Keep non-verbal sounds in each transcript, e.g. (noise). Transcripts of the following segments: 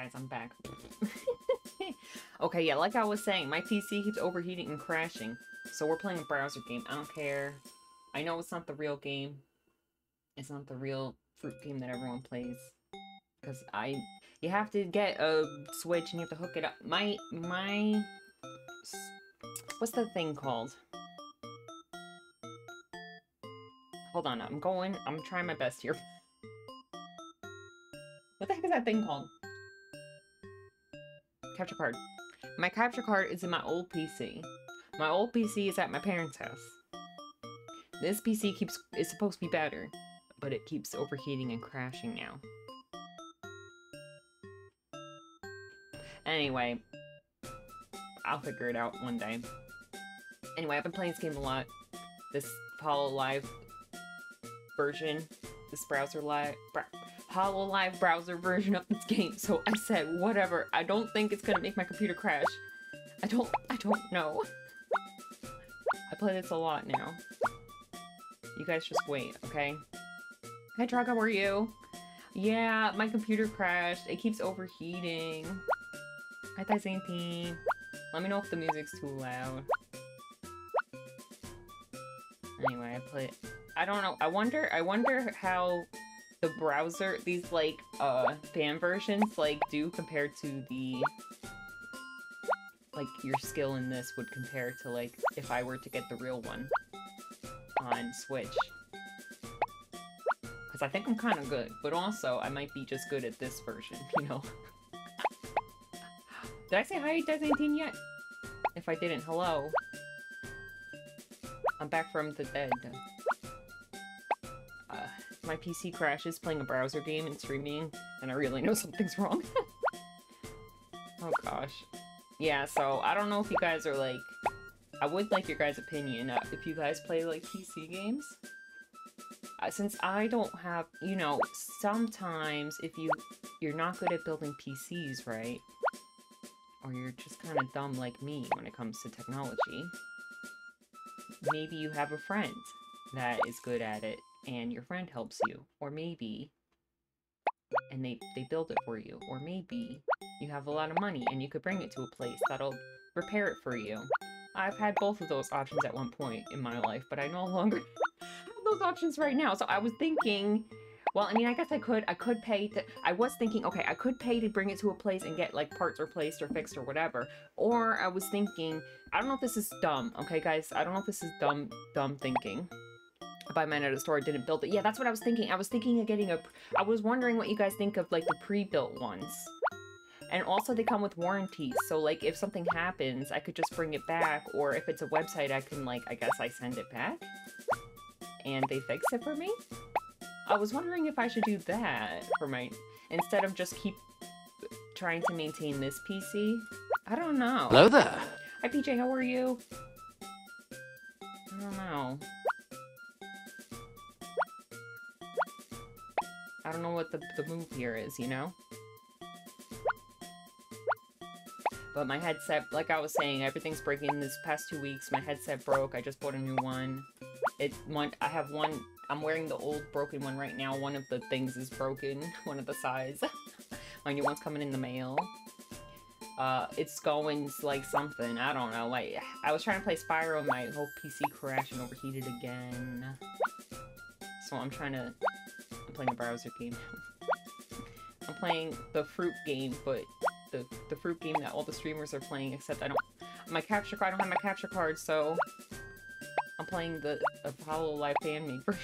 guys, I'm back. (laughs) okay, yeah, like I was saying, my PC keeps overheating and crashing. So we're playing a browser game. I don't care. I know it's not the real game. It's not the real fruit game that everyone plays. Because I... You have to get a Switch and you have to hook it up. My... My... What's the thing called? Hold on, I'm going... I'm trying my best here. (laughs) What the heck is that thing called? Capture card. My capture card is in my old PC. My old PC is at my parents' house. This PC keeps is supposed to be better, but it keeps overheating and crashing now. Anyway, I'll figure it out one day. Anyway, I've been playing this game a lot. This Hololive version, this browser live, Hololive browser version of this game. So I said, whatever. I don't think it's gonna make my computer crash. I don't, I don't know. I play this a lot now. You guys just wait, okay? Hi, Trog, how are you? Yeah, my computer crashed. It keeps overheating. Hi, Tyzantine. Let me know if the music's too loud. Anyway, I play I don't know. I wonder I wonder how the browser, these like uh fan versions like do compared to the like your skill in this would compare to like if I were to get the real one on Switch. Because I think I'm kind of good, but also I might be just good at this version, (laughs) you know? Did I say hi to Des yet? If I didn't, hello. I'm back from the dead my PC crashes playing a browser game and streaming, and I really know (laughs) something's wrong. (laughs) oh gosh. Yeah, so I don't know if you guys are like... I would like your guys' opinion uh, if you guys play like PC games. Uh, since I don't have, you know, sometimes if you, you're not good at building PCs, right? Or you're just kind of dumb like me when it comes to technology. Maybe you have a friend that is good at it and your friend helps you. Or maybe, and they, they build it for you. Or maybe you have a lot of money and you could bring it to a place that'll repair it for you. I've had both of those options at one point in my life, but I no (laughs) longer have those options right now. So I was thinking, well, I mean, I guess I could, I could pay to, I was thinking, okay, I could pay to bring it to a place and get like parts replaced or fixed or whatever. Or I was thinking, I don't know if this is dumb, okay guys? I don't know if this is dumb, dumb thinking buy mine at a store, didn't build it. Yeah, that's what I was thinking. I was thinking of getting a... I was wondering what you guys think of, like, the pre-built ones. And also they come with warranties, so, like, if something happens, I could just bring it back, or if it's a website, I can, like, I guess I send it back. And they fix it for me? I was wondering if I should do that for my... Instead of just keep trying to maintain this PC. I don't know. Hello there. Hi, PJ, how are you? I don't know. I don't know what the, the move here is, you know? But my headset, like I was saying, everything's breaking this past two weeks. My headset broke. I just bought a new one. It one I have one I'm wearing the old broken one right now. One of the things is broken. (laughs) One of the sides. (laughs) my new one's coming in the mail. Uh, it's going like something. I don't know. Like I was trying to play Spyro my whole PC crashed and overheated again. So I'm trying to playing a browser game. I'm playing the fruit game, but the, the fruit game that all the streamers are playing, except I don't... My capture card, I don't have my capture card, so... I'm playing the Hololive fan-made version.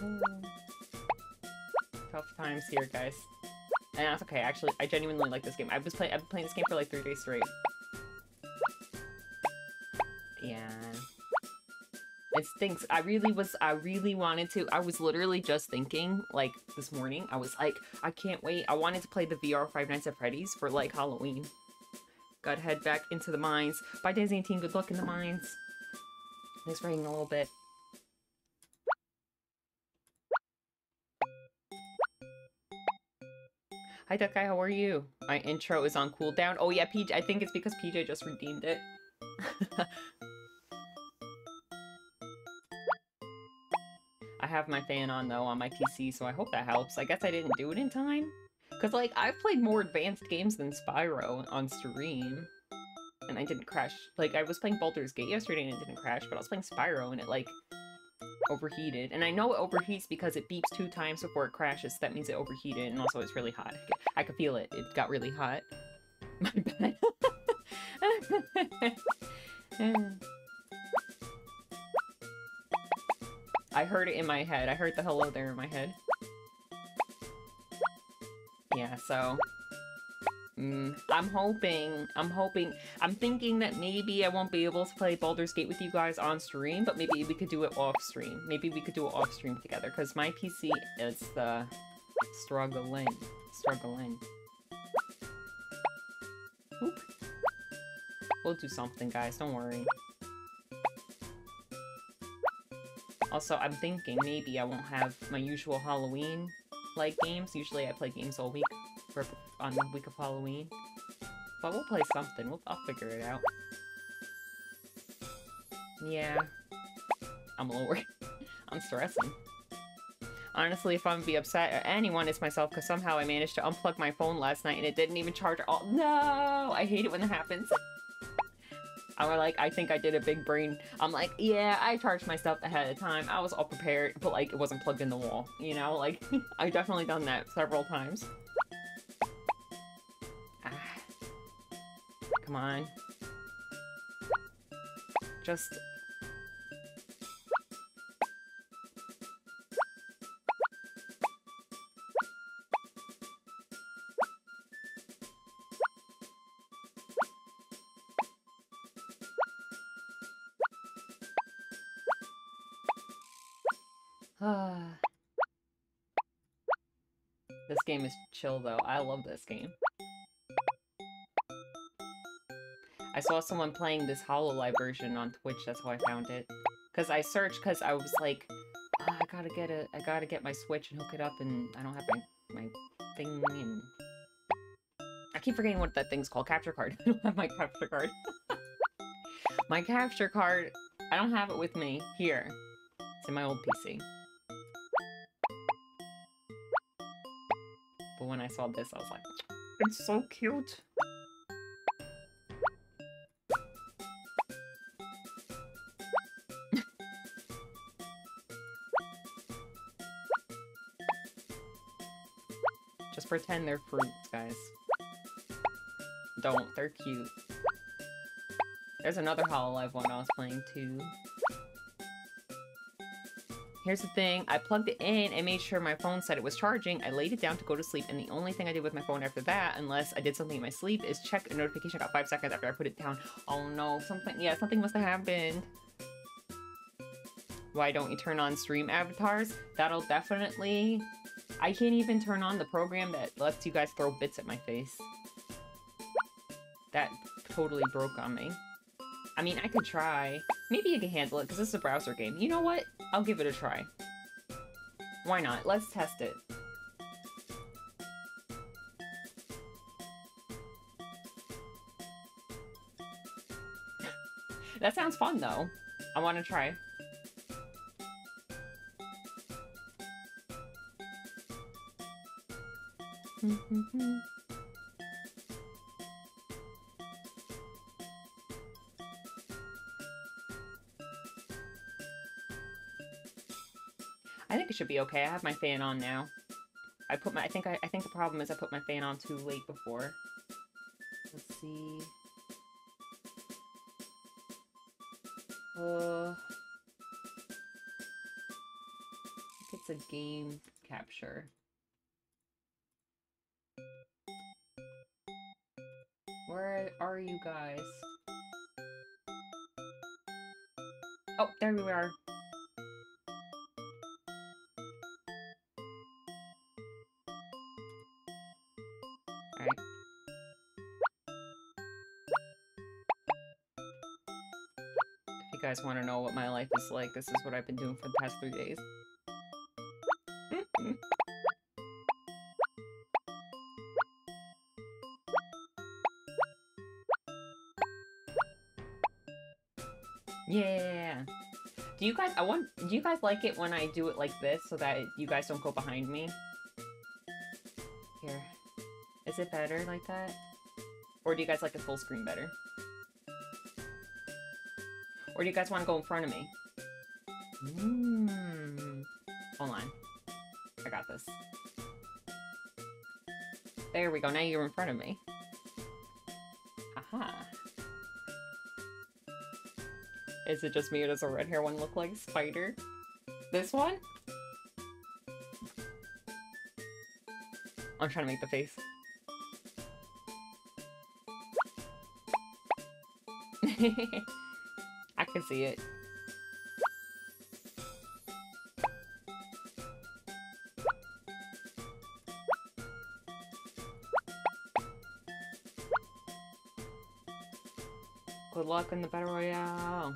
(laughs) Tough times here, guys. And that's okay, actually, I genuinely like this game. I've been, play I've been playing this game for like three days straight. It stinks. I really was, I really wanted to. I was literally just thinking, like, this morning, I was like, I can't wait. I wanted to play the VR Five Nights at Freddy's for, like, Halloween. Gotta head back into the mines. Bye, Daisy 18. Good luck in the mines. It's raining a little bit. Hi, Duck Guy. How are you? My intro is on cooldown. Oh, yeah, PJ. I think it's because PJ just redeemed it. (laughs) have my fan on though on my PC, so I hope that helps. I guess I didn't do it in time. Cause like I've played more advanced games than Spyro on stream. And I didn't crash. Like I was playing Baldur's Gate yesterday and it didn't crash, but I was playing Spyro and it like overheated. And I know it overheats because it beeps two times before it crashes. So that means it overheated and also it's really hot. I could feel it. It got really hot. (laughs) My bad. (laughs) (laughs) I heard it in my head. I heard the hello there in my head. Yeah, so... Mm, I'm hoping, I'm hoping, I'm thinking that maybe I won't be able to play Baldur's Gate with you guys on stream, but maybe we could do it off stream. Maybe we could do it off stream together, because my PC is the struggling, struggling. Oop. We'll do something, guys, don't worry. Also, I'm thinking maybe I won't have my usual Halloween-like games. Usually I play games all week for, on the week of Halloween. But we'll play something. We'll, I'll figure it out. Yeah. I'm a little worried. (laughs) I'm stressing. Honestly, if I'm be upset at anyone, it's myself, because somehow I managed to unplug my phone last night and it didn't even charge at all. No! I hate it when that happens. I'm like, I think I did a big brain. I'm like, yeah, I charged my stuff ahead of time. I was all prepared, but like, it wasn't plugged in the wall. You know, like, (laughs) I've definitely done that several times. Ah. Come on. Just chill though. I love this game. I saw someone playing this Hololive version on Twitch, that's how I found it. Cause I searched cause I was like, oh, I gotta get a I gotta get my Switch and hook it up and I don't have my my thing and I keep forgetting what that thing's called, capture card. (laughs) I don't have my capture card. (laughs) my capture card, I don't have it with me here. It's in my old PC. But when I saw this, I was like, it's so cute. Just pretend they're fruits, guys. Don't, they're cute. There's another Hololive one I was playing too. Here's the thing, I plugged it in and made sure my phone said it was charging. I laid it down to go to sleep, and the only thing I did with my phone after that, unless I did something in my sleep, is check a notification I got five seconds after I put it down. Oh no, something, yeah, something must have happened. Why don't you turn on stream avatars? That'll definitely... I can't even turn on the program that lets you guys throw bits at my face. That totally broke on me. I mean, I could try. Maybe you can handle it, because this is a browser game. You know what? I'll give it a try. Why not? Let's test it. that sounds fun, though. I want to try. (laughs) should be okay. I have my fan on now. I put my- I think I, I think the problem is I put my fan on too late before. Let's see. Uh... it's a game capture. Where are you guys? Oh, there we are. Guys want to know what my life is like, this is what I've been doing for the past three days. yeah! Do you guys, I want, do you guys like it when I do it like this so that you guys don't go behind me? Here. Is it better like that? Or do you guys like the full screen better? Or do you guys want to go in front of me? Mmm. Hold on. I got this. There we go, now you're in front of me. Aha. Is it just me or does the red hair one look like Spider? This one? I'm trying to make the face. (laughs) Can see it. Good luck in the Battle Royale.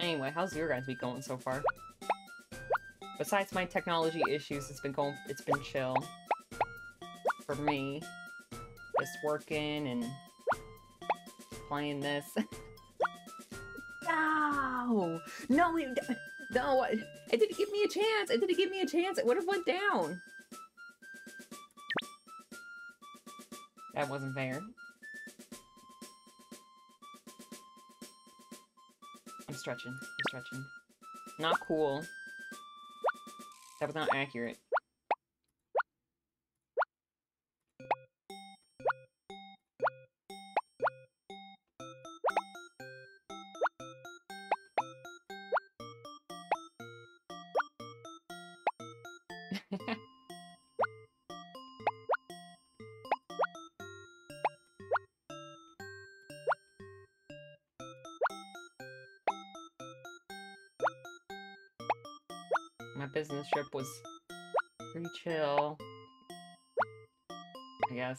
Anyway, how's your guys' week going so far? Besides my technology issues, it's been going, it's been chill. For me. Just working and playing this. (laughs) no! No, it, didn't give me a chance! It didn't give me a chance! It would have went down! That wasn't fair. I'm stretching. I'm stretching. Not cool. That was not accurate. (laughs) My business trip was pretty chill. I guess.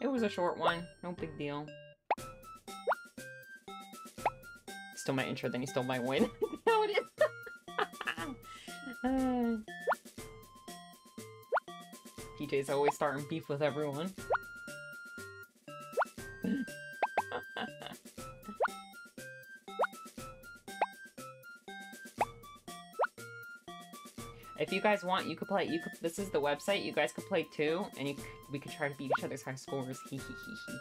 It was a short one, no big deal. Still my intro, then you stole my win. (laughs) no, it is. PJ's always starting beef with everyone. if you guys want, you could play. You could. This is the website. You guys could play too, and you, we could try to beat each other's high scores. (laughs) Hee hee hee hee.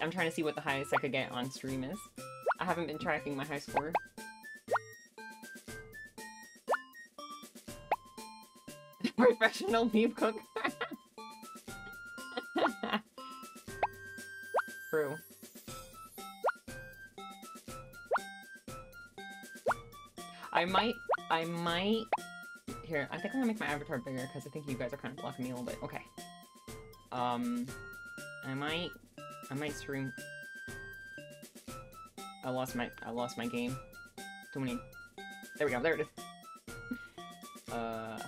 I'm trying to see what the highest I could get on stream is. I haven't been tracking my high score. Professional (laughs) beef cook. True. I might, I might, here, I think I'm gonna make my avatar bigger because I think you guys are kind of blocking me a little bit. Okay. Um, I might, I might stream. I lost my, I lost my game. Too many. There we go, there it is. uh,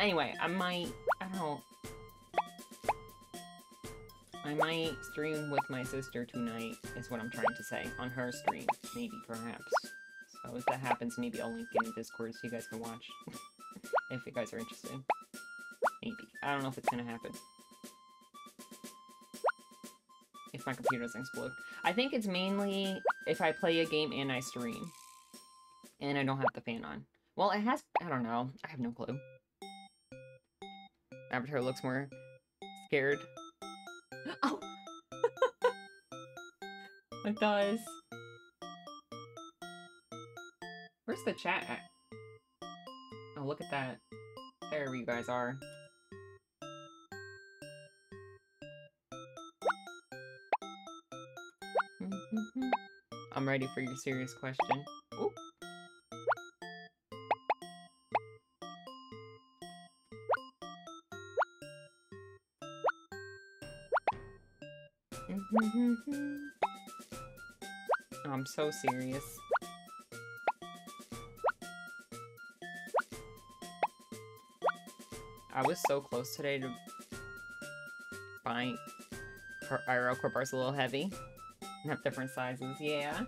anyway, I might, I don't know. I might stream with my sister tonight, is what I'm trying to say. On her stream, maybe, perhaps. So if that happens, maybe I'll link in Discord so you guys can watch. (laughs) if you guys are interested. Maybe. I don't know if it's gonna happen. If my computer doesn't explode. I think it's mainly if I play a game and I stream. And I don't have the fan on. Well, it has... I don't know. I have no clue. Avatar looks more scared. Oh! (laughs) it does. Where's the chat at? Oh, look at that. There you guys are. (laughs) I'm ready for your serious question. I'm so serious. I was so close today to buying IRL core bars a little heavy. Have different sizes, yeah.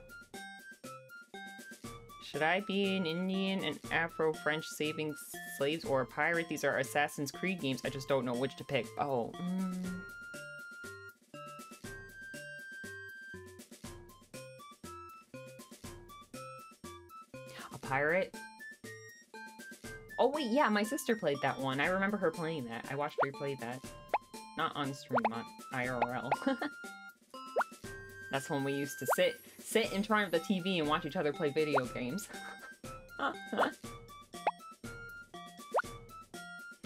Should I be an Indian, an Afro-French saving slaves, or a pirate? These are Assassin's Creed games. I just don't know which to pick. Oh, mm. Yeah, my sister played that one. I remember her playing that. I watched her play that. Not on stream, on IRL. (laughs) That's when we used to sit sit in front of the TV and watch each other play video games. (laughs)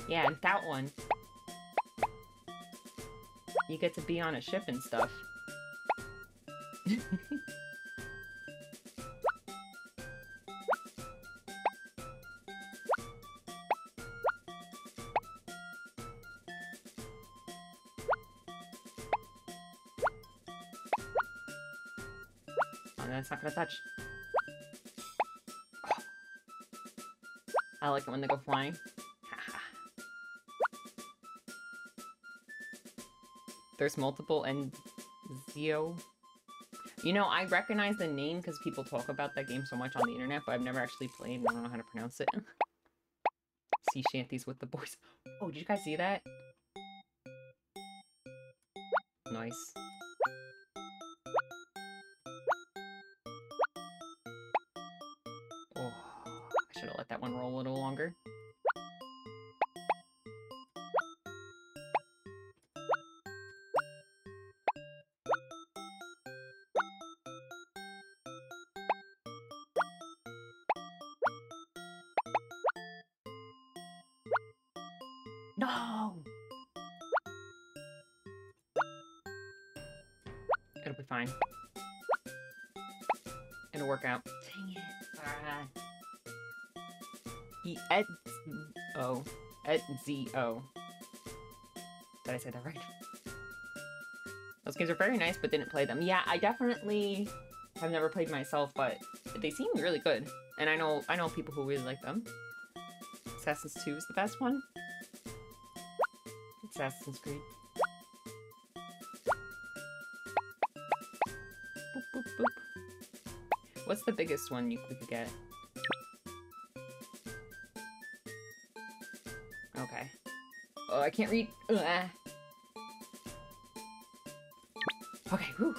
yeah, and that one. You get to be on a ship and stuff. (laughs) touch. I like it when they go flying. (laughs) There's multiple and Zio. You know, I recognize the name because people talk about that game so much on the internet, but I've never actually played and I don't know how to pronounce it. (laughs) sea shanties with the boys. (gasps) Oh, did you guys see that? Nice. let that one roll a little longer. No! It'll be fine. It'll work out. Dang it. Et O. Et Z O. Did I say that right? Those games are very nice, but didn't play them. Yeah, I definitely have never played myself, but they seem really good. And I know I know people who really like them. Assassin's 2 is the best one. Assassin's Creed. Boop, boop, boop. What's the biggest one you could get? I can't read. Ugh. Okay, whew.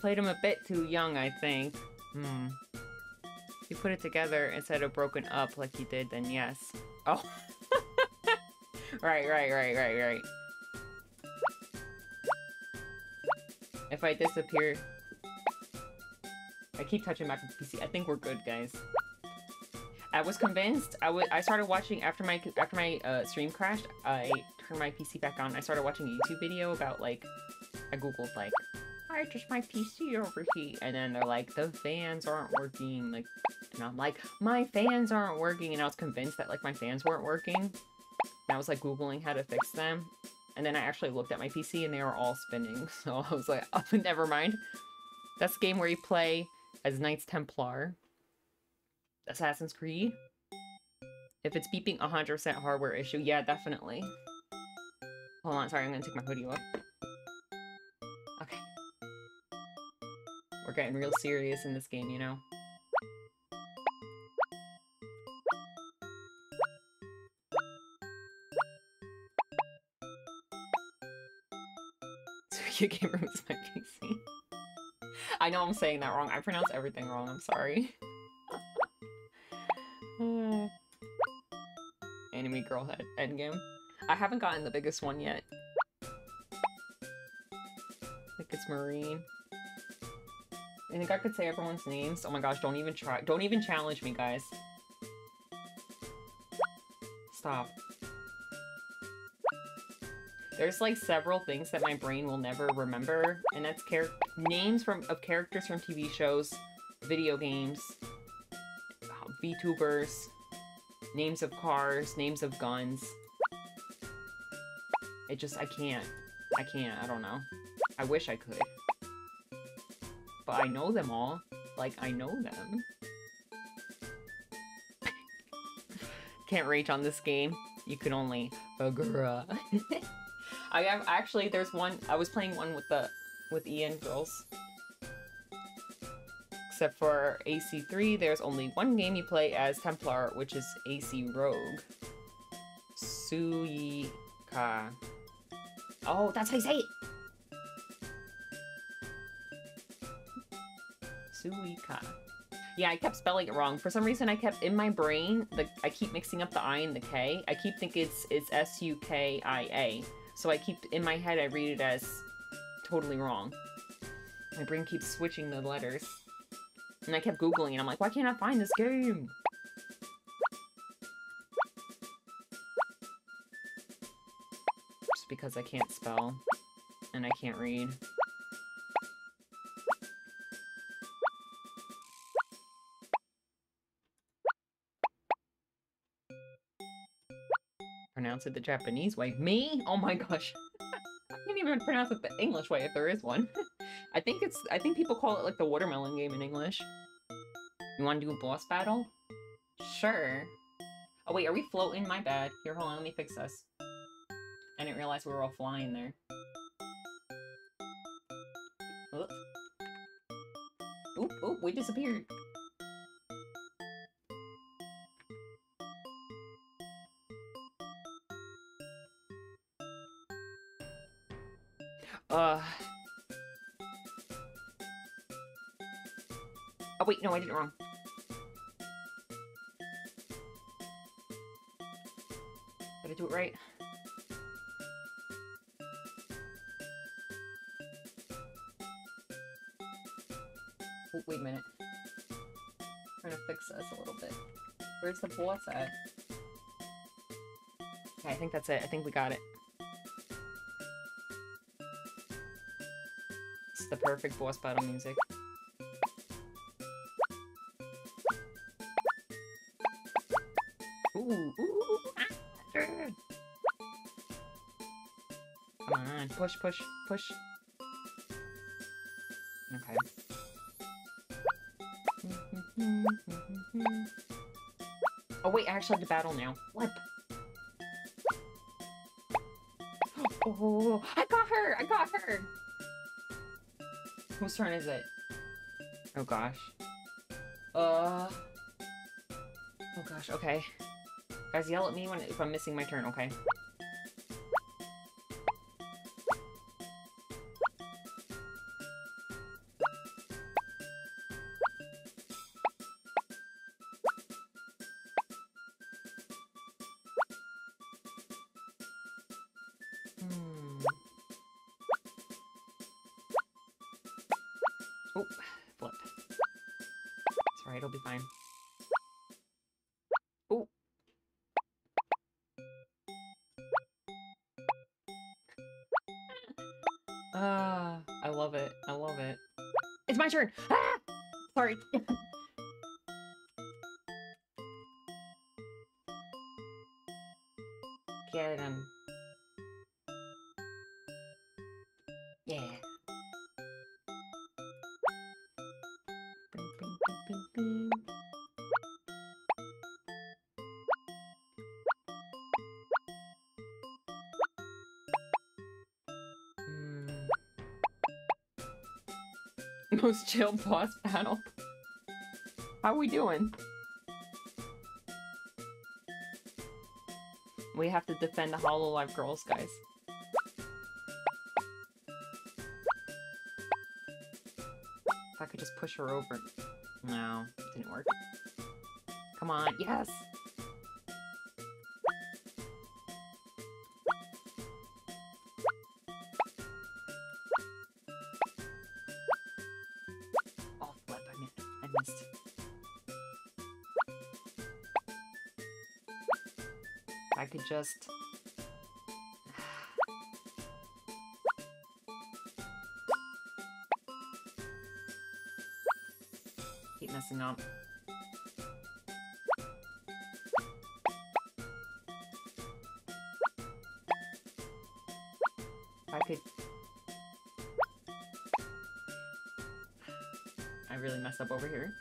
Played him a bit too young, I think. Hmm. If you put it together instead of broken up like he did, then yes. Oh. (laughs) right, right, right, right, right. If I disappear... I keep touching the PC. I think we're good, guys. I was convinced. I would. I started watching after my after my uh, stream crashed. I turned my PC back on. I started watching a YouTube video about like I googled like I just my PC overheat, and then they're like the fans aren't working. Like, and I'm like my fans aren't working, and I was convinced that like my fans weren't working. And I was like googling how to fix them, and then I actually looked at my PC and they were all spinning. (laughs) So I was like, (laughs) oh, never mind. That's the game where you play as Knights Templar Assassin's Creed. If it's beeping 100% hardware issue, yeah, definitely. Hold on, sorry, I'm gonna take my hoodie off. Okay. We're getting real serious in this game, you know? (laughs) Suya Gamer was my PC. I know I'm saying that wrong. I pronounce everything wrong, I'm sorry. (laughs) Hmm. Anime Girl head Endgame. I haven't gotten the biggest one yet. I think it's Marine. I think I could say everyone's names. Oh my gosh, don't even try. Don't even challenge me, guys. Stop. There's like several things that my brain will never remember, and that's char names from of characters from TV shows, video games, VTubers, names of cars, names of guns. It just, I can't. I can't, I don't know. I wish I could. But I know them all. Like, I know them. (laughs) can't rage on this game. You can only. (laughs) I have actually there's one I was playing one with the with Ian girls Except for AC3, there's only one game you play as Templar, which is AC Rogue. Suika. Oh, that's how you say it! Suika. Yeah, I kept spelling it wrong. For some reason, I kept in my brain. The I keep mixing up the I and the K. I keep thinking it's it's S U K I A. So I keep in my head. I read it as totally wrong. My brain keeps switching the letters, and I kept googling, and I'm like, why can't I find this game? Just because I can't spell and I can't read. Pronounce it the Japanese way. Me? Oh my gosh. (laughs) I can't even pronounce it the English way if there is one. (laughs) I think it's I think people call it like the watermelon game in English. You wanna do a boss battle? Sure. Oh wait, are we floating? My bad. Here, hold on, let me fix this. I didn't realize we were all flying there. Oop. Oop, oop, we disappeared. Uh. Oh wait, no, I did it wrong. Did I do it right? Oh, wait a minute. trying to fix this a little bit. Where's the boss at? Okay, I think that's it. I think we got it. It's the perfect boss battle music. Push, push, push. Okay. Oh wait, I actually have to battle now. What? Oh, I got her! I got her! Whose turn is it? Oh gosh. Uh. Oh gosh, okay. Guys, yell at me when if I'm missing my turn, okay? Chill boss battle. How we doing? We have to defend the Hololive girls, guys. If I could just push her over. No, didn't work. Come on, yes! Just... Keep messing up. I could... I really messed up over here.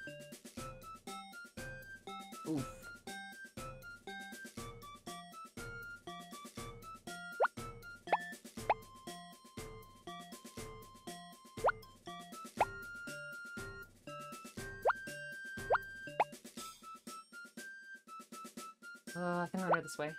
this way.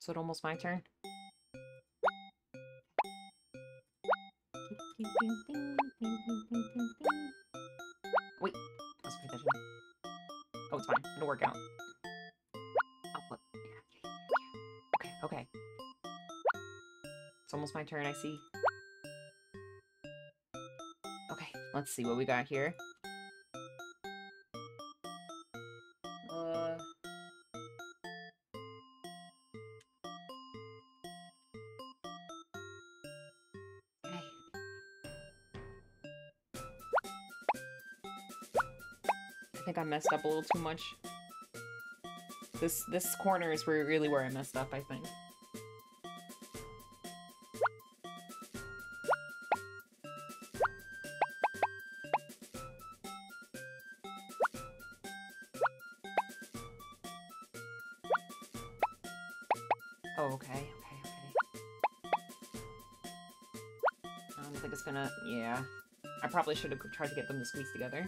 So it almost my turn. Wait. Oh, it's fine. It'll work out. Almost my turn, I see. Okay, let's see what we got here. Uh... I think I messed up a little too much. This this corner is really where I messed up, I think. Probably should have tried to get them to squeeze together.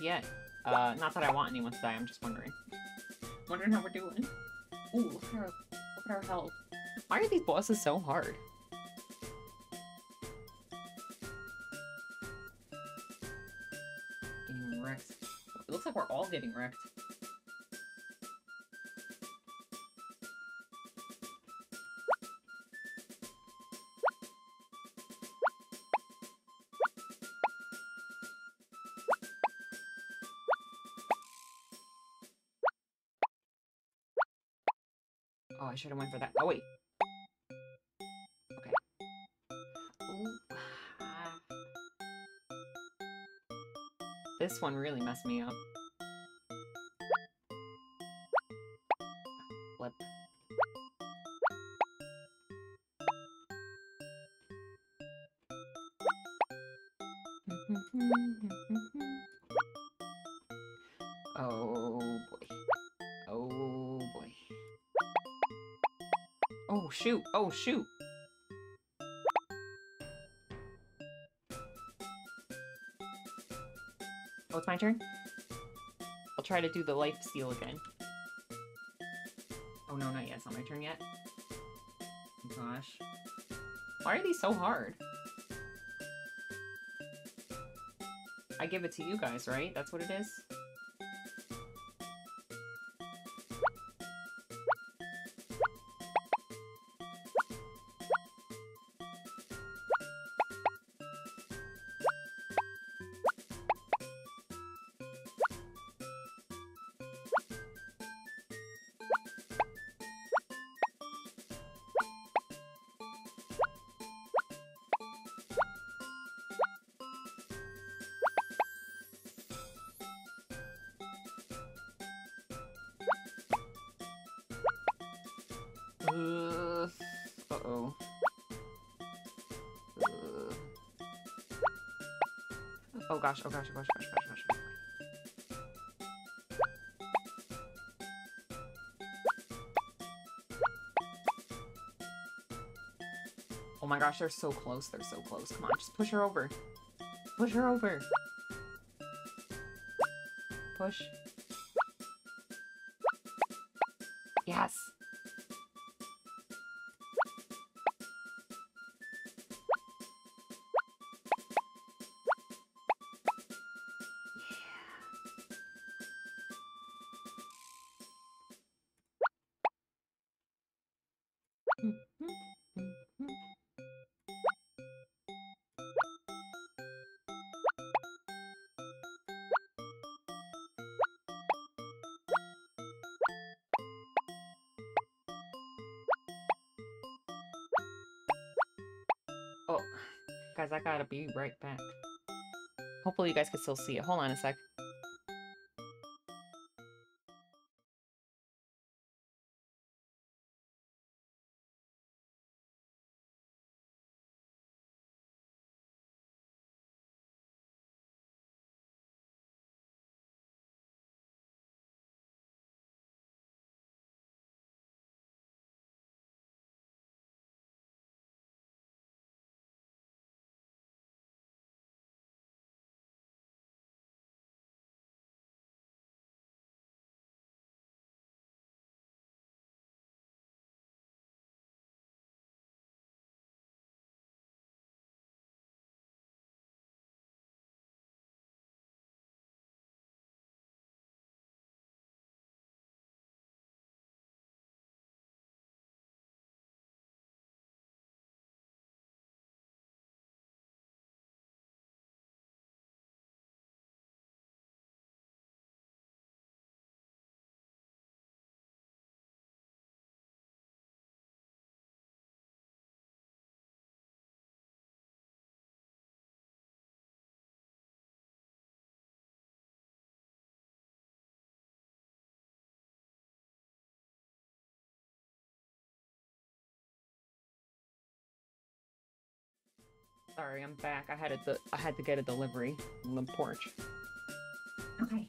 Yet? Uh, not that I want anyone to die, I'm just wondering. Wondering how we're doing. Ooh, look at our, look at our health. Why are these bosses so hard? Getting wrecked. It looks like we're all getting wrecked. Should have went for that. Oh, wait. Okay. Ooh. ah. This one really messed me up. Shoot. Oh shoot. Oh, it's my turn? I'll try to do the life steal again. Oh no, not yet. It's not my turn yet. Oh, gosh. Why are these so hard? I give it to you guys, right? That's what it is? Gosh, oh gosh, oh gosh, oh gosh, oh gosh, oh gosh. Oh my gosh, they're so close, they're so close. Come on, just push her over. Push her over. Push. Oh, guys, I gotta be right back. Hopefully you guys can still see it. Hold on a sec. Sorry, I'm back. I had a I had to get a delivery on the porch. Okay.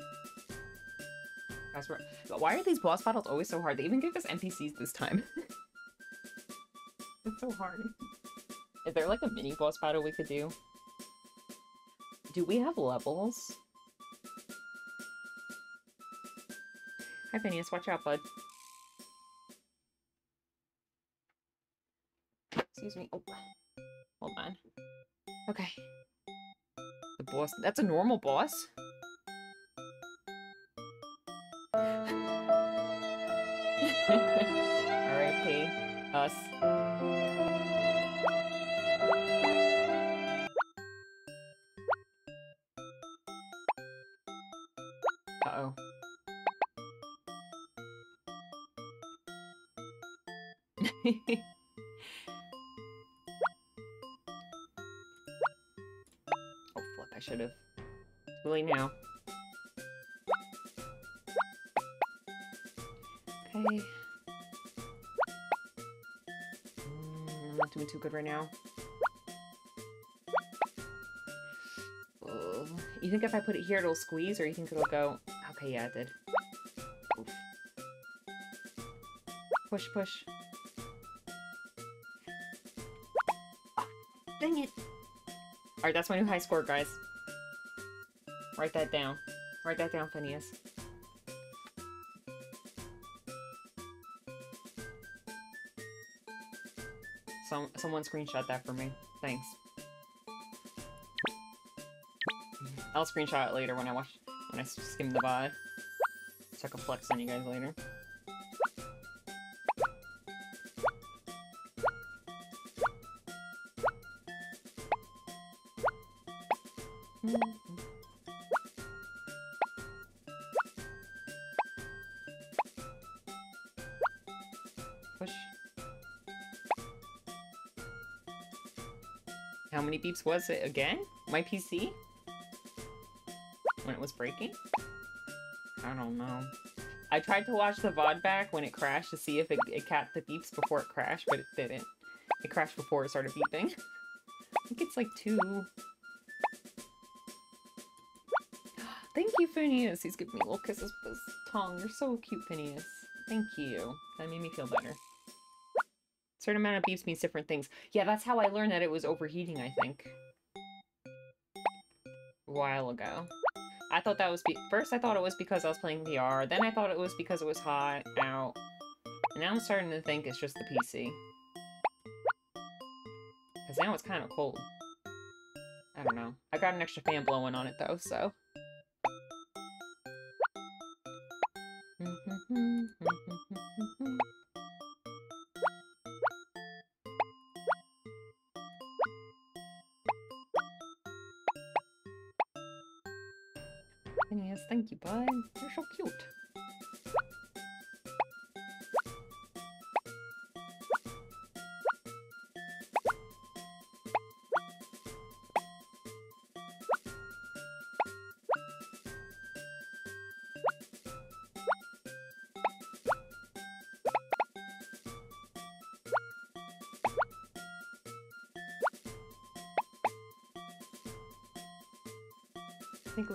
Guys, why are these boss battles always so hard? They even give us NPCs this time. (laughs) it's so hard. Is there like a mini boss battle we could do? Do we have levels? Hi, Phineas. Watch out, bud. Excuse me. Oh. Okay. The boss. That's a normal boss? (laughs) R.I.P. Us. Oh, (laughs) should've. Too late now. Okay. Mm, I'm not doing too good right now. Ugh. You think if I put it here it'll squeeze, or you think it'll go... Okay, yeah, it did. Oof. Push, push. Oh, dang it! Alright, that's my new high score, guys. Write that down. Write that down, Phineas. Some someone screenshot that for me. Thanks. I'll screenshot it later when I watch when I skim the VOD. So I can flex on you guys later. Beeps was it again? My PC? When it was breaking? I don't know. I tried to watch the VOD back when it crashed to see if it, it capped the beeps before it crashed, but it didn't. It crashed before it started beeping. I think it's like two. (gasps) Thank you, Phineas. He's giving me little kisses with his tongue. You're so cute, Phineas. Thank you. That made me feel better. Certain amount of beeps means different things. Yeah, that's how I learned that it was overheating, I think. A while ago. I thought that was first I thought it was because I was playing VR, then I thought it was because it was hot out, and now I'm starting to think it's just the PC. Because now it's kind of cold. I don't know. I got an extra fan blowing on it though, so.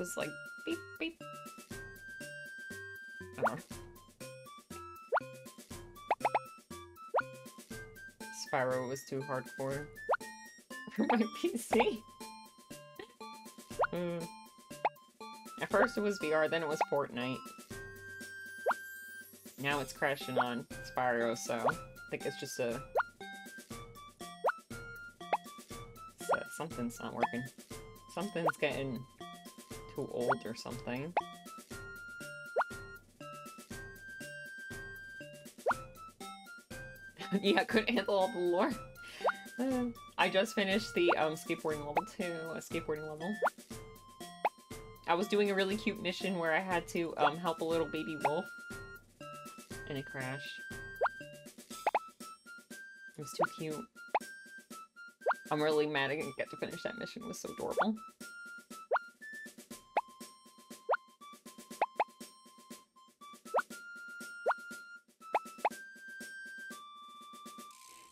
Was like beep beep. Don't. Spyro was too hardcore for my (laughs) PC. mm. At first it was VR, then it was Fortnite. Now it's crashing on Spyro, so I think it's just a something's not working. Something's getting too old or something. (laughs) yeah, couldn't handle all the lore. Uh, I just finished the um, skateboarding level 2, a skateboarding level. I was doing a really cute mission where I had to um, help a little baby wolf. And it crashed. It was too cute. I'm really mad I didn't get to finish that mission. It was so adorable.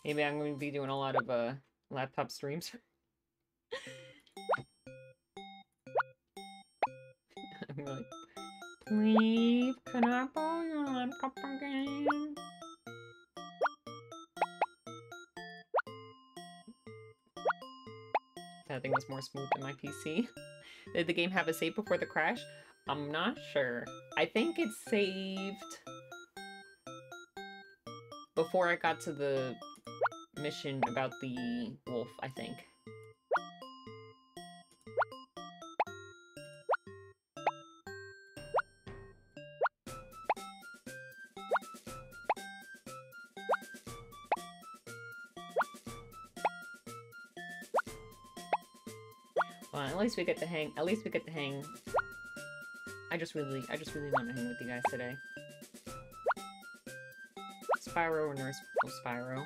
Maybe I'm going to be doing a lot of uh, laptop streams. (laughs) I'm like, please, can I borrow your laptop again? That thing was more smooth than my PC. (laughs) Did the game have a save before the crash? I'm not sure. I think it saved before I got to the mission about the wolf, I think. Well, at least we get to hang. At least we get to hang. I just really, I just really want to hang with you guys today. Spyro or Nurse Spyro.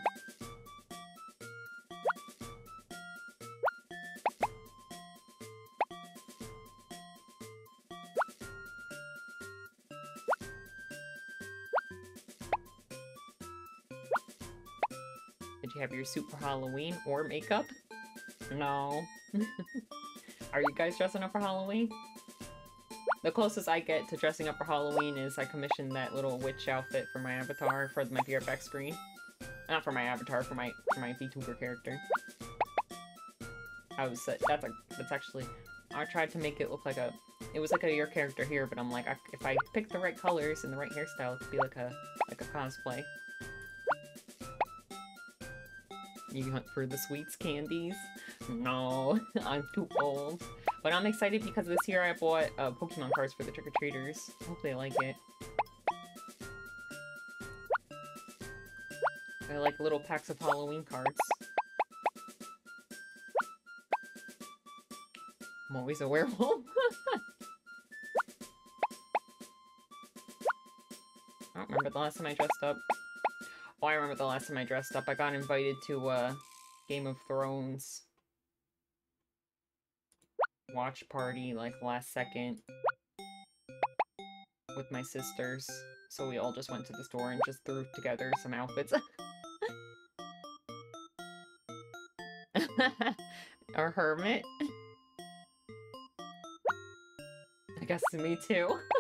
Suit for Halloween or makeup? No. (laughs) Are you guys dressing up for Halloween? The closest I get to dressing up for Halloween is I commissioned that little witch outfit for my avatar for my VFX screen. Not for my avatar, for my for my VTuber character. I was uh, that's a that's actually I tried to make it look like a it was like a your character here, but I'm like I, if I pick the right colors and the right hairstyle, it could be like a like a cosplay. You hunt for the sweets candies? No, (laughs) I'm too old. But I'm excited because this year I bought uh, Pokemon cards for the trick-or-treaters. Hope they like it. I like little packs of Halloween cards. I'm always a werewolf. (laughs) I don't remember the last time I dressed up. I remember the last time I dressed up. I got invited to uh, Game of Thrones watch party like last second with my sisters. So we all just went to the store and just threw together some outfits. (laughs) or hermit. (laughs) I guess me too. (laughs)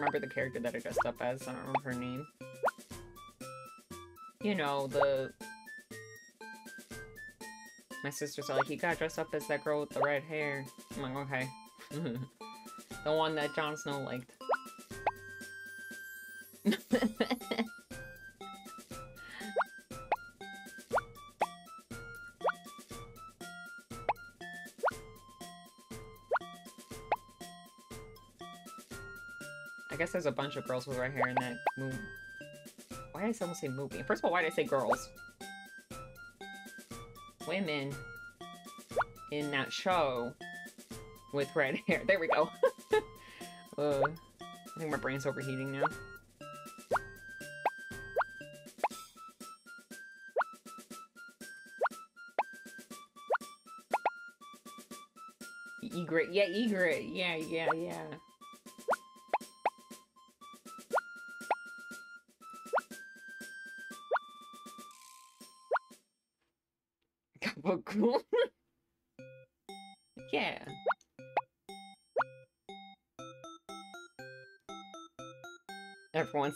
remember the character that I dressed up as. I don't remember her name. You know, the... My sisters are like, you gotta dress up as that girl with the red hair. I'm like, okay. (laughs) the one that Jon Snow liked. Guess there's a bunch of girls with red hair in that movie. Why did I say movie? First of all, why did I say girls? Women in that show with red (laughs) hair. There we go. (laughs) uh, I think my brain's overheating now. Ygritte, yeah, Ygritte, yeah, yeah, yeah.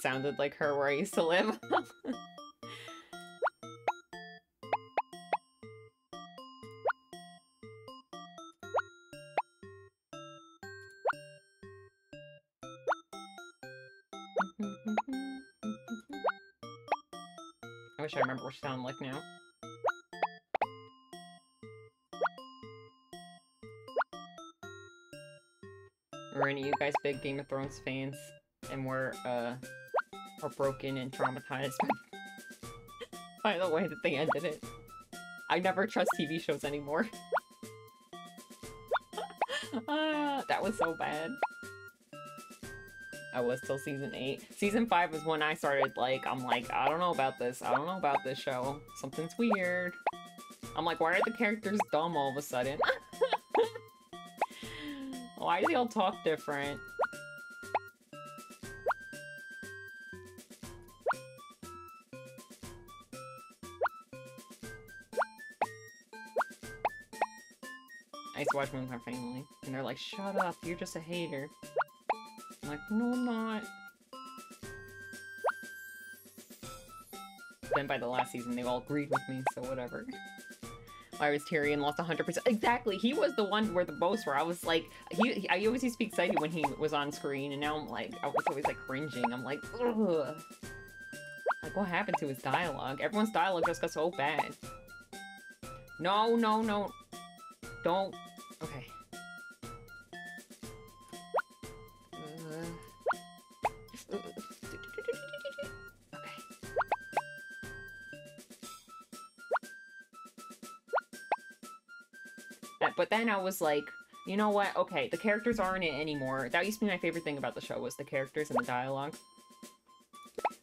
Sounded like her where I used to live. (laughs) I wish I remember what she sounded like now. Are any of you guys big Game of Thrones fans? And we're, uh, are broken and traumatized (laughs) by the way that they ended it? I never trust TV shows anymore. uh, (laughs) that was so bad. I was till season 8. Season 5 was when I started, like, I'm like, I don't know about this. I don't know about this show. Something's weird. I'm like, why are the characters dumb all of a sudden? (laughs) why do they all talk different? With my family, and they're like, shut up, you're just a hater. I'm like, no, I'm not. Then by the last season, they all agreed with me, so whatever. Why was Tyrion lost 100%? Exactly, he was the one where the boast were. I was like, he, he, I always used to be excited when he was on screen, and now I'm like, I was always like cringing. I'm like, ugh. Like, what happened to his dialogue? Everyone's dialogue just got so bad. No, no, no. Don't. Then I was like, you know what? Okay, the characters aren't it anymore. That used to be my favorite thing about the show was the characters and the dialogue.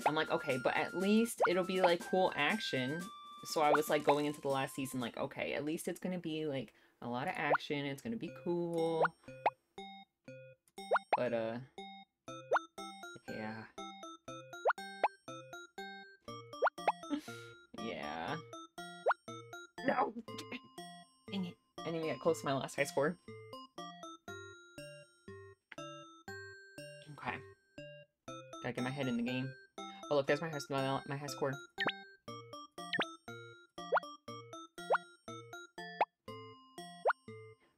I'm like, okay, but at least it'll be like cool action. So I was like going into the last season like, okay, at least it's gonna be like a lot of action. It's gonna be cool. But uh, yeah. (laughs) yeah. No. Close to my last high score. Okay. Gotta get my head in the game. Oh look, there's my high, my, my high score.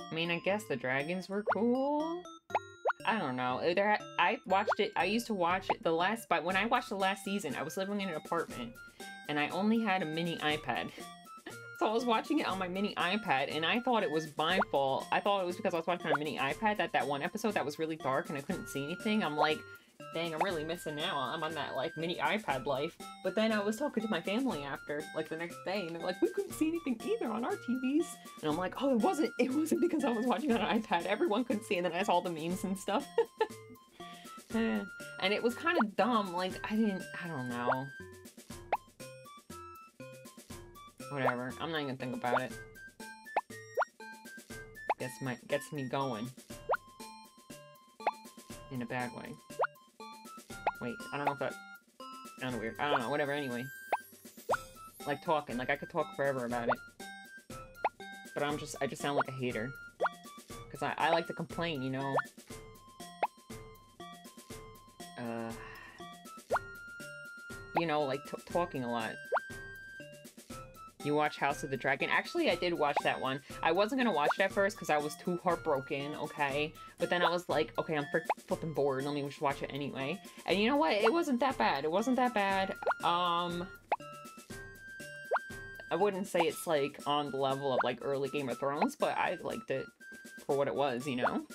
I mean, I guess the dragons were cool. I don't know. Uh, There, I watched it. I used to watch it the last, but when I watched the last season, I was living in an apartment, and I only had a mini iPad. So I was watching it on my mini iPad, and I thought it was my fault. I thought it was because I was watching on a mini iPad that that one episode that was really dark and I couldn't see anything. I'm like, dang, I'm really missing out. I'm on that like mini iPad life. But then I was talking to my family after, like the next day, and they're like, we couldn't see anything either on our TVs. And I'm like, oh, it wasn't. It wasn't because I was watching on an iPad. Everyone couldn't see, and then I saw the memes and stuff. (laughs) Eh. and it was kind of dumb. Like I didn't. I don't know. Whatever. I'm not even gonna think about it. Gets my gets me going. In a bad way. Wait, I don't know if that sounded weird. I don't know, whatever, anyway. Like talking, like I could talk forever about it. But I'm just, I just sound like a hater. Because I, I like to complain, you know? Uh... You know, like talking a lot. You watch House of the Dragon? Actually, I did watch that one. I wasn't gonna watch it at first because I was too heartbroken, okay? But then I was like, okay, I'm flipping bored. Let me just watch it anyway. And you know what? It wasn't that bad. It wasn't that bad. Um... I wouldn't say it's, like, on the level of, like, early Game of Thrones, but I liked it for what it was, you know?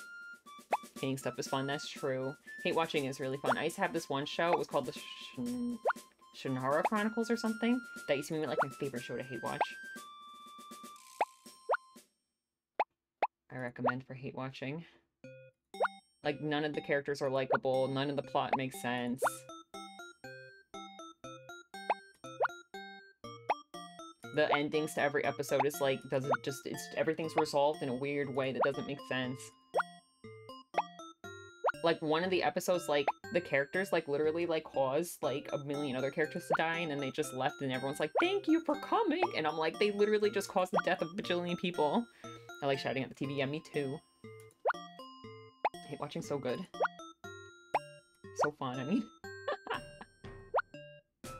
Hating stuff is fun, that's true. Hate watching is really fun. I used to have this one show, it was called the Shin... Shannara Chronicles or something. That used to be like my favorite show to hate watch. I recommend for hate watching. Like, none of the characters are likable, none of the plot makes sense. The endings to every episode is like, doesn't just, it's, everything's resolved in a weird way that doesn't make sense. Like, one of the episodes, like, the characters, like, literally, like, caused, like, a million other characters to die, and then they just left, and everyone's like, thank you for coming! And I'm like, they literally just caused the death of a bajillion people. I like shouting at the TV, yeah, me too. I hate watching so good. So fun, I mean. (laughs)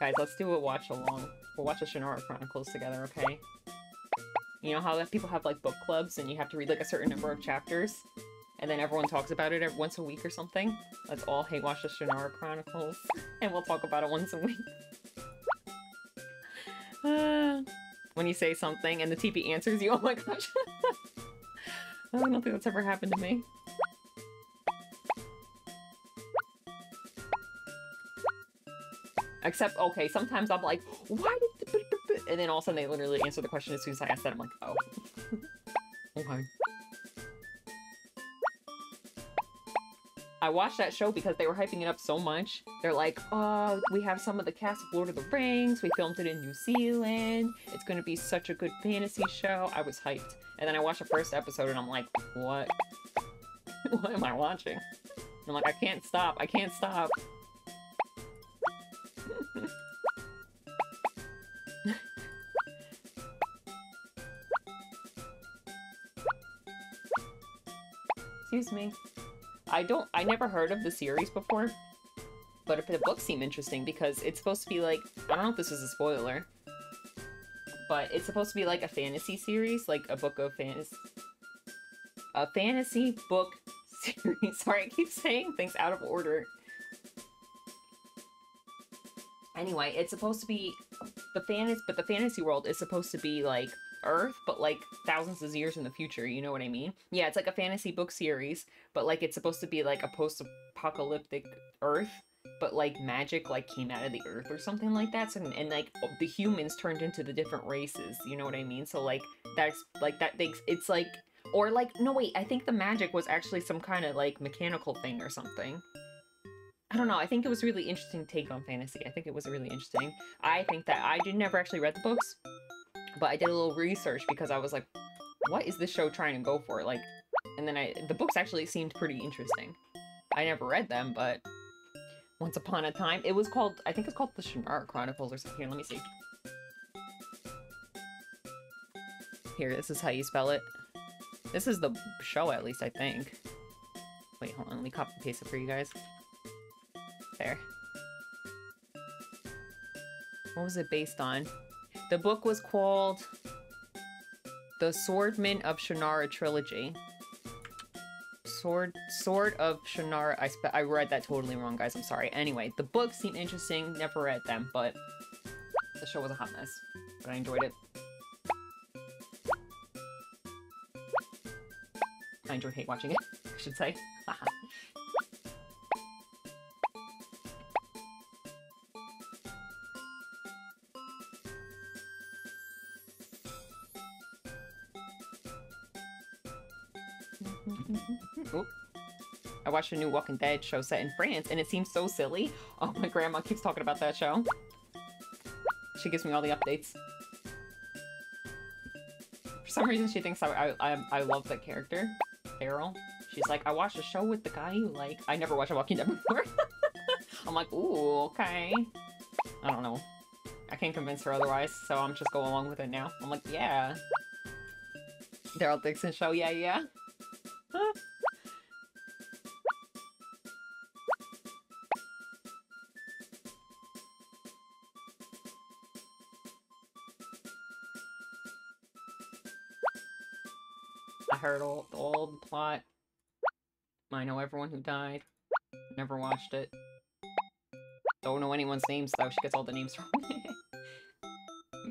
Guys, let's do a watch along. We'll watch the Shannara Chronicles together, okay? You know how people have, like, book clubs, and you have to read, like, a certain number of chapters? and then everyone talks about it once a week or something. Let's all Hate Watch the Shannara Chronicles, (laughs) and we'll talk about it once a week. Uh, (sighs) when you say something and the TP answers you, (laughs) oh my gosh. (laughs) I don't think that's ever happened to me. Except, okay, sometimes I'm like, why did... And then all of a sudden they literally answer the question as soon as I ask that. I'm like, oh. oh okay. I watched that show because they were hyping it up so much. They're like, oh, we have some of the cast of Lord of the Rings. We filmed it in New Zealand. It's going to be such a good fantasy show. I was hyped. And then I watched the first episode and I'm like, what? (laughs) what am I watching? And I'm like, I can't stop. I can't stop. (laughs) Excuse me. I don't, I never heard of the series before, but if the books seem interesting because it's supposed to be like, I don't know if this is a spoiler, but it's supposed to be like a fantasy series, like a book of fantasy, a fantasy book (laughs) series. Sorry, I keep saying things out of order. Anyway, it's supposed to be the fantasy, but the fantasy world is supposed to be like Earth, but like thousands of years in the future. You know what I mean? Yeah, it's like a fantasy book series, but like it's supposed to be like a post-apocalyptic Earth, but like magic like came out of the Earth or something like that. So, and like oh, the humans turned into the different races. You know what I mean? So like that's like that. They, it's like or like no wait, I think the magic was actually some kind of like mechanical thing or something. I don't know. I think it was really interesting take on fantasy. I think it was really interesting. I think that I did never actually read the books, but I did a little research because I was like, what is this show trying to go for? Like, and then I, the books actually seemed pretty interesting. I never read them, but once upon a time, it was called, I think it's called the Shannara Chronicles or something. Here, let me see. Here, this is how you spell it. This is the show, at least, I think. Wait, hold on, let me copy and paste it for you guys. There. What was it based on? The book was called The Swordman of Shannara Trilogy. Sword Sword of Shannara. I I read that totally wrong, guys. I'm sorry. Anyway, the books seemed interesting. Never read them, but the show was a hot mess. But I enjoyed it. I enjoyed hate watching it, (laughs) I should say. Watched a new Walking Dead show set in France, and it seems so silly. Oh, my grandma keeps talking about that show. She gives me all the updates. For some reason, she thinks I, I, I, I love the character, Daryl. She's like, I watched a show with the guy you like. I never watched a Walking Dead (laughs) before. I'm like, ooh, okay. I don't know. I can't convince her otherwise, so I'm just going along with it now. I'm like, yeah. Daryl Dixon show, yeah, yeah. I all the plot. I know everyone who died. Never watched it. Don't know anyone's names though. She gets all the names (laughs) wrong.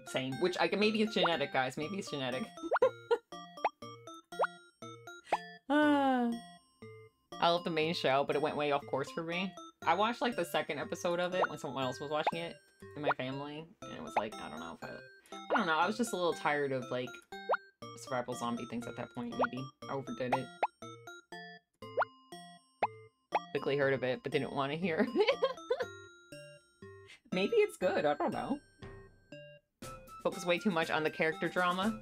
Same. Which I can maybe it's genetic, guys. Maybe it's genetic. (laughs) Ah. I love the main show, but it went way off course for me. I watched like the second episode of it when someone else was watching it in my family, and it was like, I don't know if I... I don't know, I was just a little tired of like survival zombie things at that point, maybe. I overdid it. Quickly heard of it, but didn't want to hear (laughs) maybe it's good, I don't know. Focus way too much on the character drama.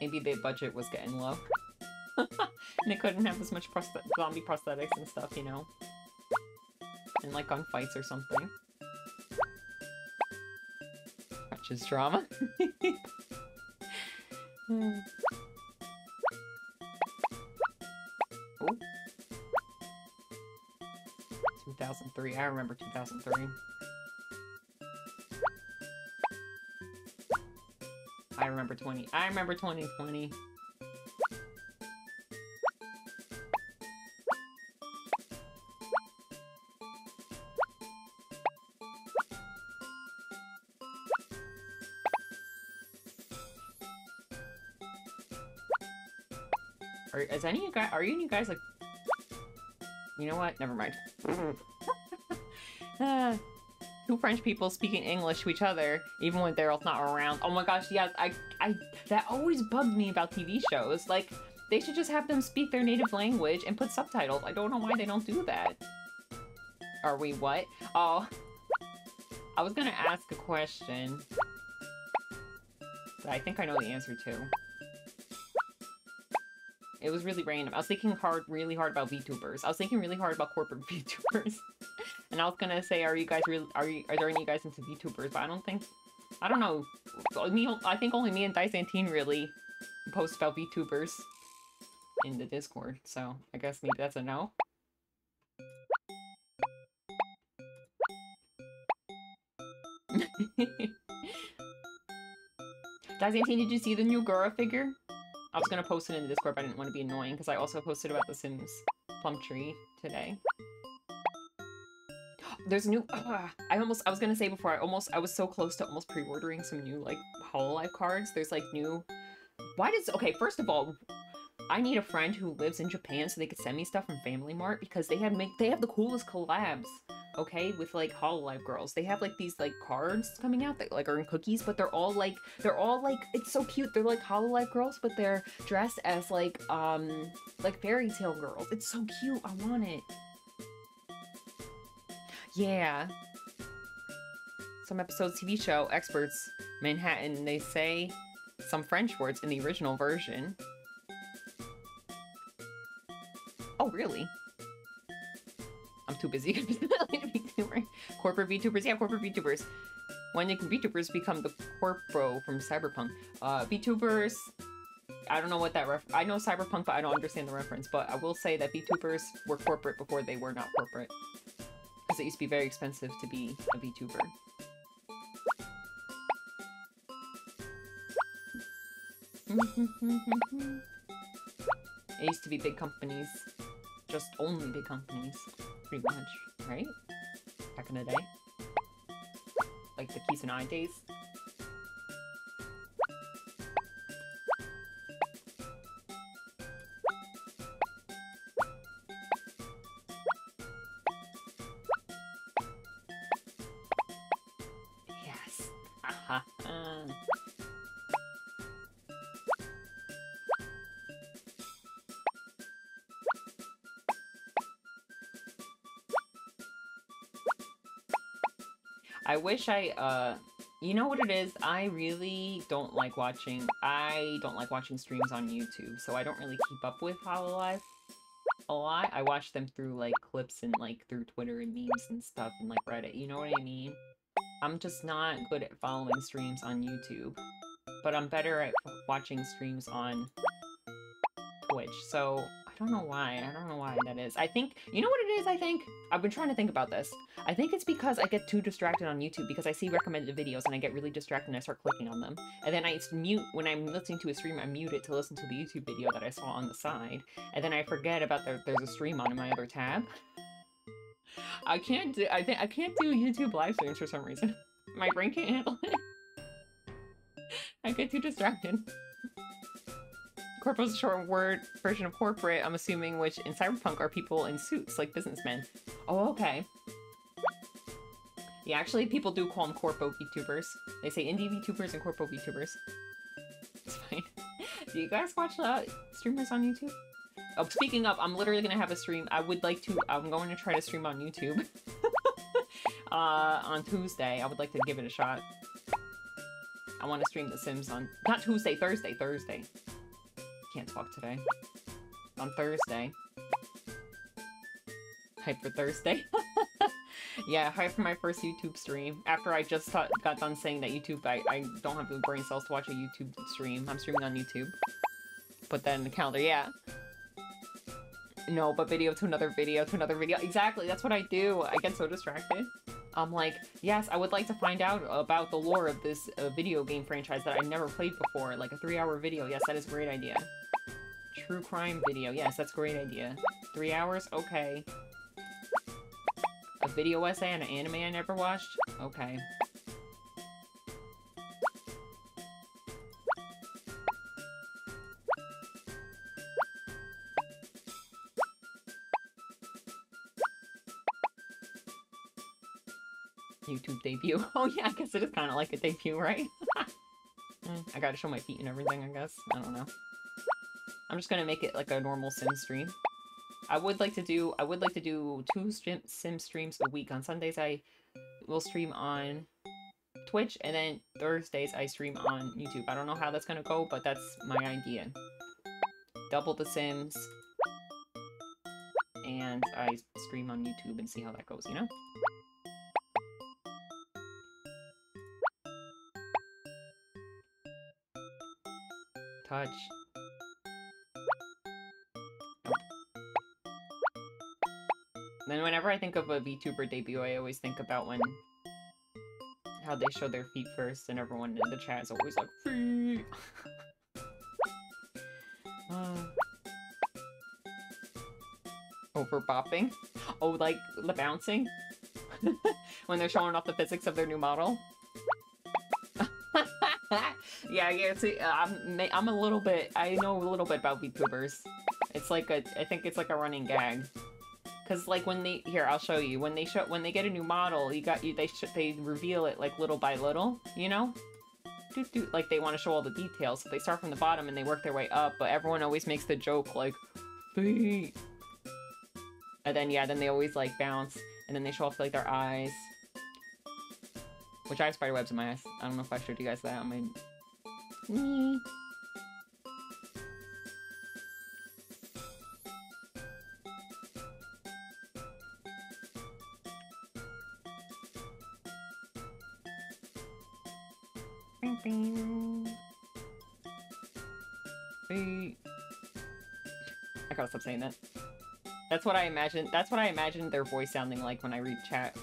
Maybe the budget was getting low. (laughs) and it couldn't have as much zombie prosthetics and stuff, you know? And like on fights or something. Watches drama. (laughs) hmm. Oh. 2003. I remember 2003. I remember 20. I remember 2020. Is any of you guys, are you, you guys like, you know what? Never mind. (laughs) Uh, two French people speaking English to each other, even when they're not around. Oh my gosh, yes, I, I, that always bugged me about TV shows. Like, they should just have them speak their native language and put subtitles. I don't know why they don't do that. Are we what? Oh, I was gonna ask a question that I think I know the answer to. It was really random. I was thinking hard, really hard about VTubers. I was thinking really hard about corporate (laughs) VTubers. and I was gonna say, are you guys really, are you, are there any guys into VTubers? But I don't think, I don't know. Me, I think only me and Dicentine really post about VTubers in the Discord. So I guess maybe that's a no. (laughs) Dicentine, did you see the new Gura figure? I was gonna post it in the Discord, but I didn't want to be annoying because I also posted about The Sims Plum Tree today. (gasps) There's new. Uh, (sighs) I almost. I was gonna say before. I almost. I was so close to almost pre-ordering some new like Hololive cards. There's like new. Why does? Okay, first of all, I need a friend who lives in Japan so they could send me stuff from Family Mart because they have make. They have the coolest collabs okay, with like Hololive girls. They have like these like cards coming out that like are in cookies, but they're all like they're all like it's so cute. They're like Hololive girls, but they're dressed as like um like fairy tale girls. It's so cute. I want it. Yeah. Some episodes TV show experts Manhattan they say some French words in the original version. Oh, really? I'm too busy. (laughs) corporate VTubers. Yeah, corporate VTubers. When did VTubers become the corpo from Cyberpunk? Uh, VTubers, I don't know what that ref- I know Cyberpunk, but I don't understand the reference. But I will say that VTubers were corporate before they were not corporate. Because it used to be very expensive to be a VTuber. (laughs) it used to be big companies. Just only big companies pretty much, right? Back in the day. Like the Kizuna AI days. Wish I, uh, you know what it is? I really don't like watching, I don't like watching streams on YouTube, so I don't really keep up with Hololive a lot. I watch them through, like, clips and, like, through Twitter and memes and stuff and, like, Reddit, you know what I mean? I'm just not good at following streams on YouTube, but I'm better at watching streams on Twitch, so I don't know why. I don't know why that is. I think, you know what is, I think? I've been trying to think about this. I think it's because I get too distracted on YouTube because I see recommended videos and I get really distracted and I start clicking on them. And then I mute, when I'm listening to a stream, I mute it to listen to the YouTube video that I saw on the side. And then I forget about there, there's a stream on in my other tab. I can't do, I think, I can't do YouTube live streams for some reason. (laughs) My brain can't handle it. (laughs) I get too distracted. Corporal's a short word version of corporate, I'm assuming, which in Cyberpunk are people in suits, like businessmen. Oh, okay. Yeah, actually, people do call them corpo VTubers. They say indie VTubers and corpo VTubers. It's fine. (laughs) do you guys watch uh, streamers on YouTube? Oh, speaking of, I'm literally gonna have a stream. I would like to, I'm going to try to stream on YouTube. (laughs) uh, on Tuesday. I would like to give it a shot. I want to stream The Sims on, not Tuesday, Thursday, Thursday. Can't talk today. On Thursday. Hype for Thursday. (laughs) yeah, hype for my first YouTube stream. After I just got done saying that YouTube, I, I don't have the brain cells to watch a YouTube stream. I'm streaming on YouTube. Put that in the calendar, yeah. No, but video to another video to another video. Exactly, that's what I do. I get so distracted. I'm like, yes, I would like to find out about the lore of this uh, video game franchise that I never played before. Like a three-hour video. Yes, that is a great idea. True crime video. Yes, that's a great idea. Three hours? Okay. A video essay on an anime I never watched? Okay. YouTube debut. (laughs) Oh yeah, I guess it is kind of like a debut, right? (laughs) Mm, I gotta show my feet and everything, I guess. I don't know. I'm just gonna make it like a normal sim stream. I would like to do I would like to do two sim, streams a week. On Sundays I will stream on Twitch and then Thursdays I stream on YouTube. I don't know how that's gonna go, but that's my idea. Double the Sims and I stream on YouTube and see how that goes, you know? Touch. Then whenever I think of a VTuber debut, I always think about when how they show their feet first, and everyone in the chat is always like feet. (laughs) uh, over bopping. Oh, like the bouncing (laughs) when they're showing off the physics of their new model. (laughs) yeah, yeah. See, I'm I'm a little bit. I know a little bit about VTubers. It's like a. I think it's like a running gag. Cause like when they here, I'll show you when they show when they get a new model, you got you they sh they reveal it like little by little, you know. Do, do, like they want to show all the details, so they start from the bottom and they work their way up. But everyone always makes the joke like, feet. And then yeah, then they always like bounce, and then they show off like their eyes. Which I have spider webs in my eyes. I don't know if I showed you guys that. I mean, stop saying that. That's what I imagine. That's what I imagine their voice sounding like when I read chat.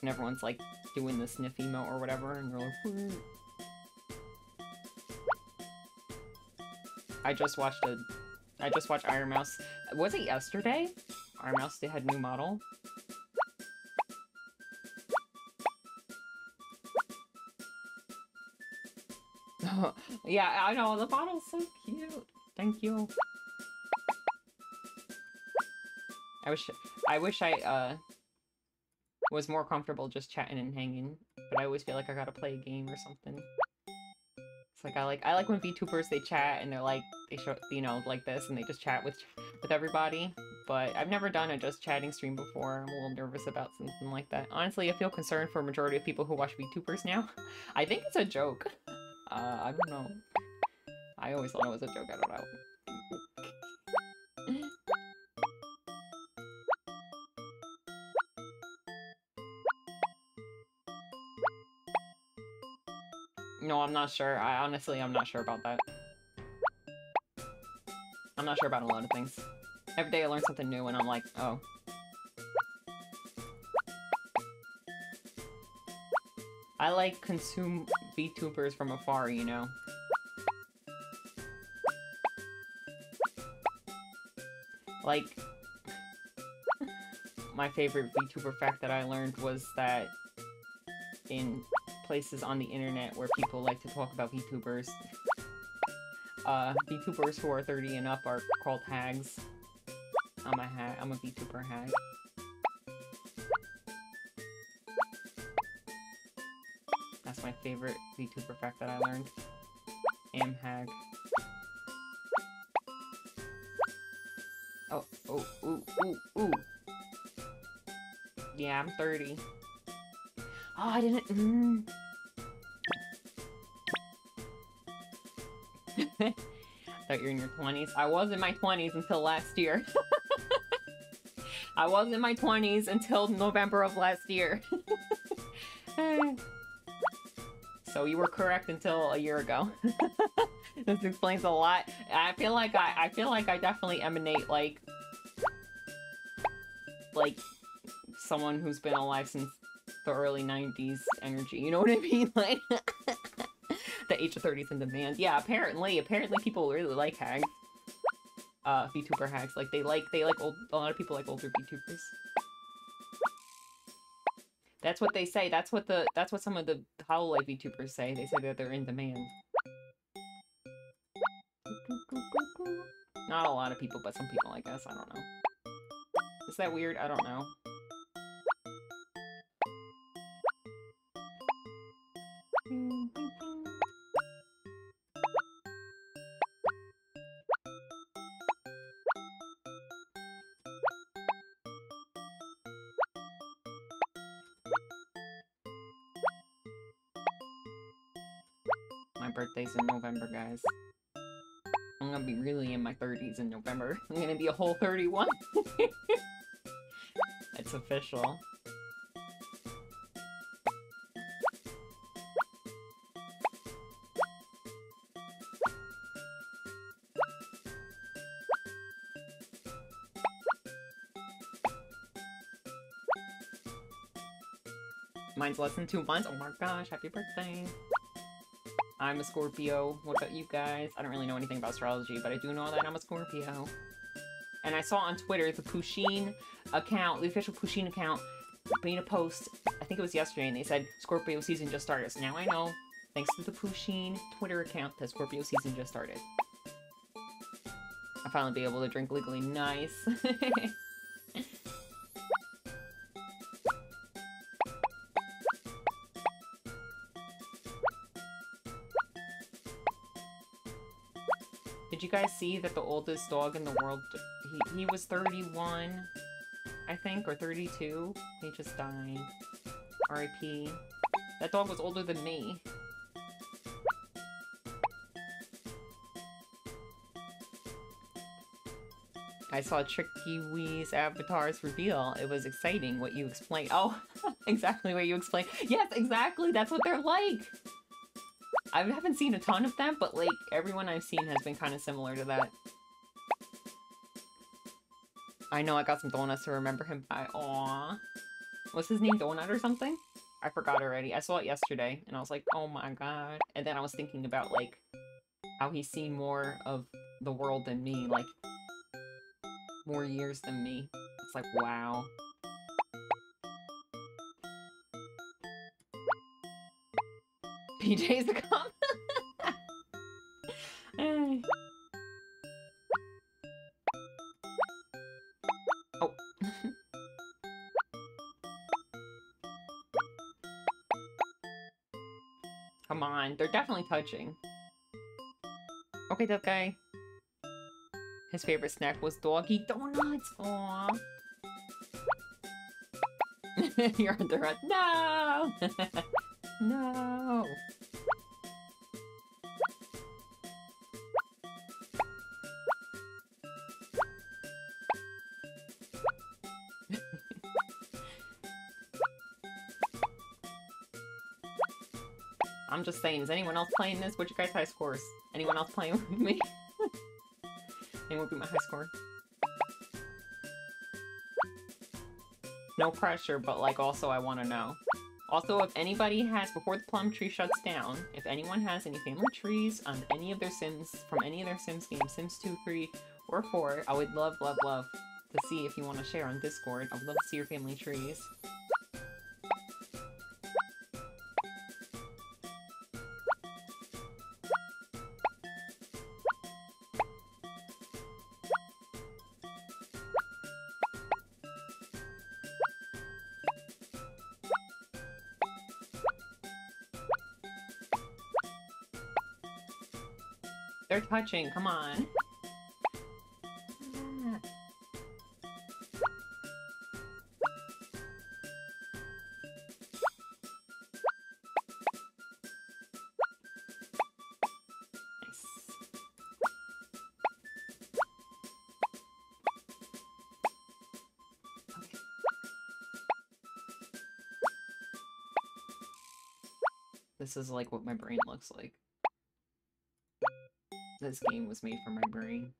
And everyone's like doing the sniff emote or whatever, and they're like. I just watched a. I just watched Ironmouse. Was it yesterday? Ironmouse they had new model. (laughs) yeah, I know the bottle's so cute. Thank you. I wish I wish I uh was more comfortable just chatting and hanging, but I always feel like I gotta play a game or something. It's like I like I like when VTubers they chat and they're like they show you know like this and they just chat with with everybody. But I've never done a just chatting stream before. I'm a little nervous about something like that. Honestly, I feel concerned for a majority of people who watch VTubers now. (laughs) I think it's a joke. Uh, I don't know. I always thought it was a joke. I don't know. No, I'm not sure. I honestly, I'm not sure about that. I'm not sure about a lot of things. Every day I learn something new and I'm like, oh. I like consume VTubers from afar, you know? Like, (laughs) my favorite VTuber fact that I learned was that in places on the internet where people like to talk about VTubers. Uh, VTubers who are 30 and up are called hags. I'm a hag. I'm a VTuber hag. That's my favorite VTuber fact that I learned. Am hag. Oh, oh, ooh, ooh, ooh. Yeah, I'm 30. Oh, I didn't. Mm. (laughs) thought you're in your 20s. I was in my 20s until last year. (laughs) I was in my 20s until November of last year. (laughs) so you were correct until a year ago. this explains a lot. I feel like I, I feel like I definitely emanate like like someone who's been alive since the early 90s energy. You know what I mean? (laughs) Like the age of 30 is in demand. Yeah, apparently, apparently people really like hags. Uh, VTuber hags. Like they like they like old. A lot of people like older VTubers. That's what they say. That's what the that's what some of the Hololive VTubers say. They say that they're in demand. Not a lot of people, but some people, I guess. I don't know. Is that weird? I don't know. Birthday's in November, guys. I'm gonna be really in my 30s in November. (laughs) I'm gonna be a whole 31. (laughs) it's official. Mine's less than two months. Oh my gosh, happy birthday. I'm a Scorpio. What about you guys? I don't really know anything about astrology, but I do know that I'm a Scorpio. And I saw on Twitter the Pusheen account, the official Pusheen account, made a post, I think it was yesterday, and they said Scorpio season just started. So now I know, thanks to the Pusheen Twitter account, that Scorpio season just started. I'll finally be able to drink legally nice. (laughs) see that the oldest dog in the world, he, he was 31, I think, or 32? He just died. R.I.P. That dog was older than me. I saw Tricky Wee's avatar's reveal. It was exciting what you explained. Oh, (laughs) exactly what you explained. Yes, exactly. That's what they're like. I haven't seen a ton of them, but like everyone I've seen has been kind of similar to that. I know I got some donuts to remember him by. Aww. What's his name? Donut or something? I forgot already. I saw it yesterday and I was like, oh my god. And then I was thinking about like how he's seen more of the world than me, like more years than me. It's like, wow. PJ's the (laughs) oh. (laughs) Come on, they're definitely touching. Okay, that guy. His favorite snack was doggy donuts. Aww. (laughs) You're under a no. (laughs) no. Just saying, is anyone else playing this? What's your guys' high scores? Anyone else playing with me? (laughs) anyone beat my high score? No pressure, but like also I want to know. Also, if anybody has, before the plum tree shuts down, if anyone has any family trees on any of their Sims, from any of their Sims games, Sims 2, 3, or 4, I would love, love, love to see if you want to share on Discord. I would love to see your family trees. They're come on. This is like what my brain looks like. This game was made for my brain.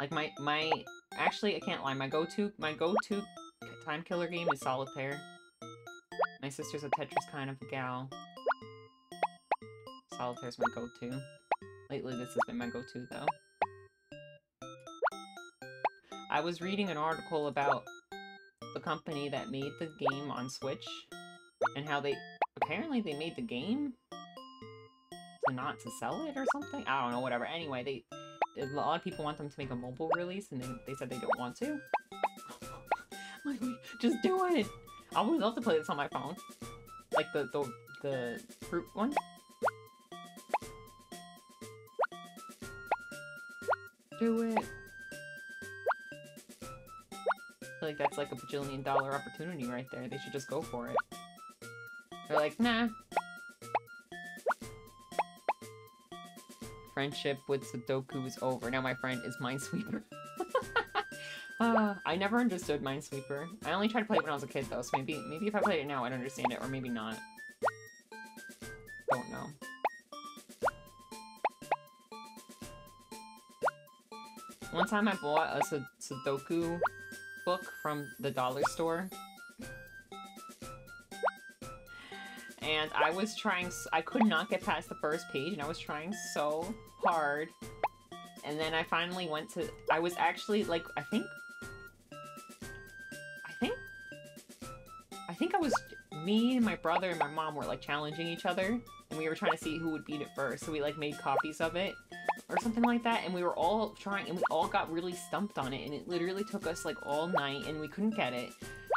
Like my, my, actually I can't lie, my go-to, my go-to time killer game is Solitaire. My sister's a Tetris kind of gal. Solitaire's my go-to. Lately this has been my go-to though. I was reading an article about the company that made the game on Switch and how they apparently they made the game not to sell it or something. I don't know, whatever. Anyway, they a lot of people want them to make a mobile release, and they, they said they don't want to. (laughs) like, just do it. I would love to play this on my phone, like the the the fruit one. Do it. I feel like that's like a bajillion dollar opportunity right there. They should just go for it. They're like, nah. Friendship with Sudoku is over. Now my friend is Minesweeper. (laughs) uh, I never understood Minesweeper. I only tried to play it when I was a kid though, so maybe maybe if I played it now I'd understand it, or maybe not. Don't know. One time I bought a Sudoku book from the dollar store. And I was trying, I could not get past the first page, and I was trying so hard. And then I finally went to, I was actually, like, I think, I think, I think I was, me and my brother and my mom were, like, challenging each other. And we were trying to see who would beat it first, so we, like, made copies of it or something like that, and we were all trying, and we all got really stumped on it, and it literally took us, like, all night, and we couldn't get it.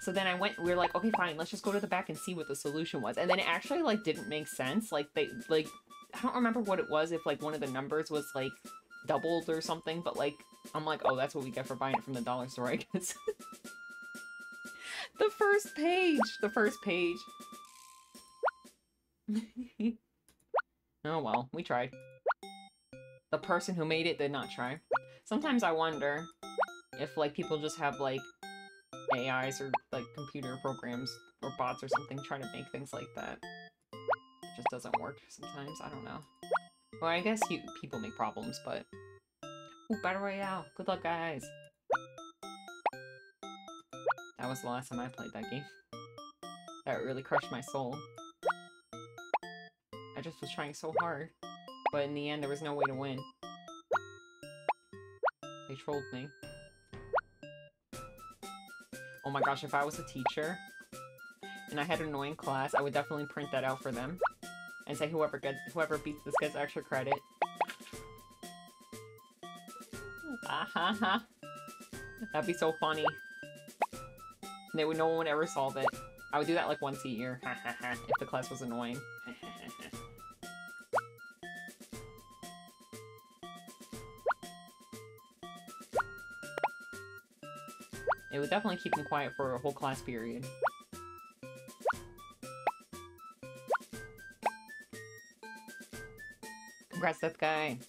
So then I went, we were like, okay, fine, let's just go to the back and see what the solution was. And then it actually, like, didn't make sense. Like, they, like, I don't remember what it was, if, like, one of the numbers was, like, doubled or something, but, like, I'm like, oh, that's what we get for buying it from the dollar store, I guess. (laughs) the first page! The first page. (laughs) oh well, we tried the person who made it did not try. Sometimes I wonder if, like, people just have, like, AIs or, like, computer programs or bots or something trying to make things like that. It just doesn't work sometimes. I don't know. Well, I guess you people make problems, but... Ooh, Battle Royale! Good luck, guys! That was the last time I played that game. That really crushed my soul. I just was trying so hard. But in the end, there was no way to win. They trolled me. Oh my gosh, if I was a teacher and I had an annoying class, I would definitely print that out for them and say whoever gets whoever beats this gets extra credit. Ah ha ha. That'd be so funny. They would no one would ever solve it. I would do that like once a year. (laughs) If the class was annoying. It would definitely keep him quiet for a whole class period. Congrats, that guy.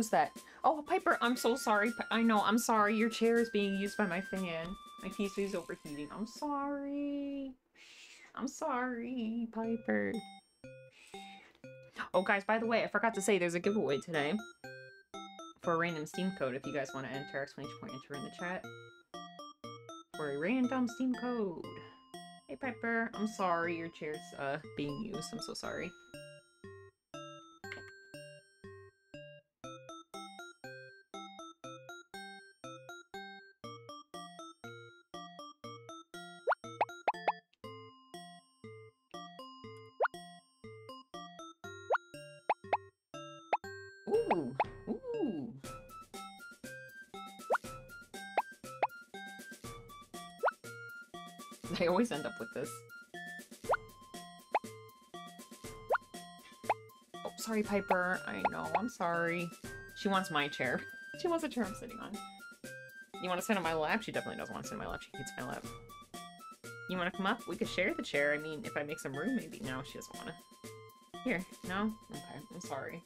Who's that? Oh, Piper, I'm so sorry. I know, I'm sorry. Your chair is being used by my fan. My PC is overheating. I'm sorry. I'm sorry, Piper. Oh, guys, by the way, I forgot to say there's a giveaway today for a random Steam code if you guys want to enter explanation point enter in the chat for a random Steam code. Hey, Piper. I'm sorry your chair's uh, being used. I'm so sorry. Always end up with this. Oh, sorry, Piper. I know, I'm sorry. She wants my chair. She wants a chair I'm sitting on. You want to sit on my lap? She definitely doesn't want to sit on my lap. She hates my lap. You want to come up? We could share the chair. I mean, if I make some room, maybe. No, she doesn't want to. Here. No? Okay. I'm sorry.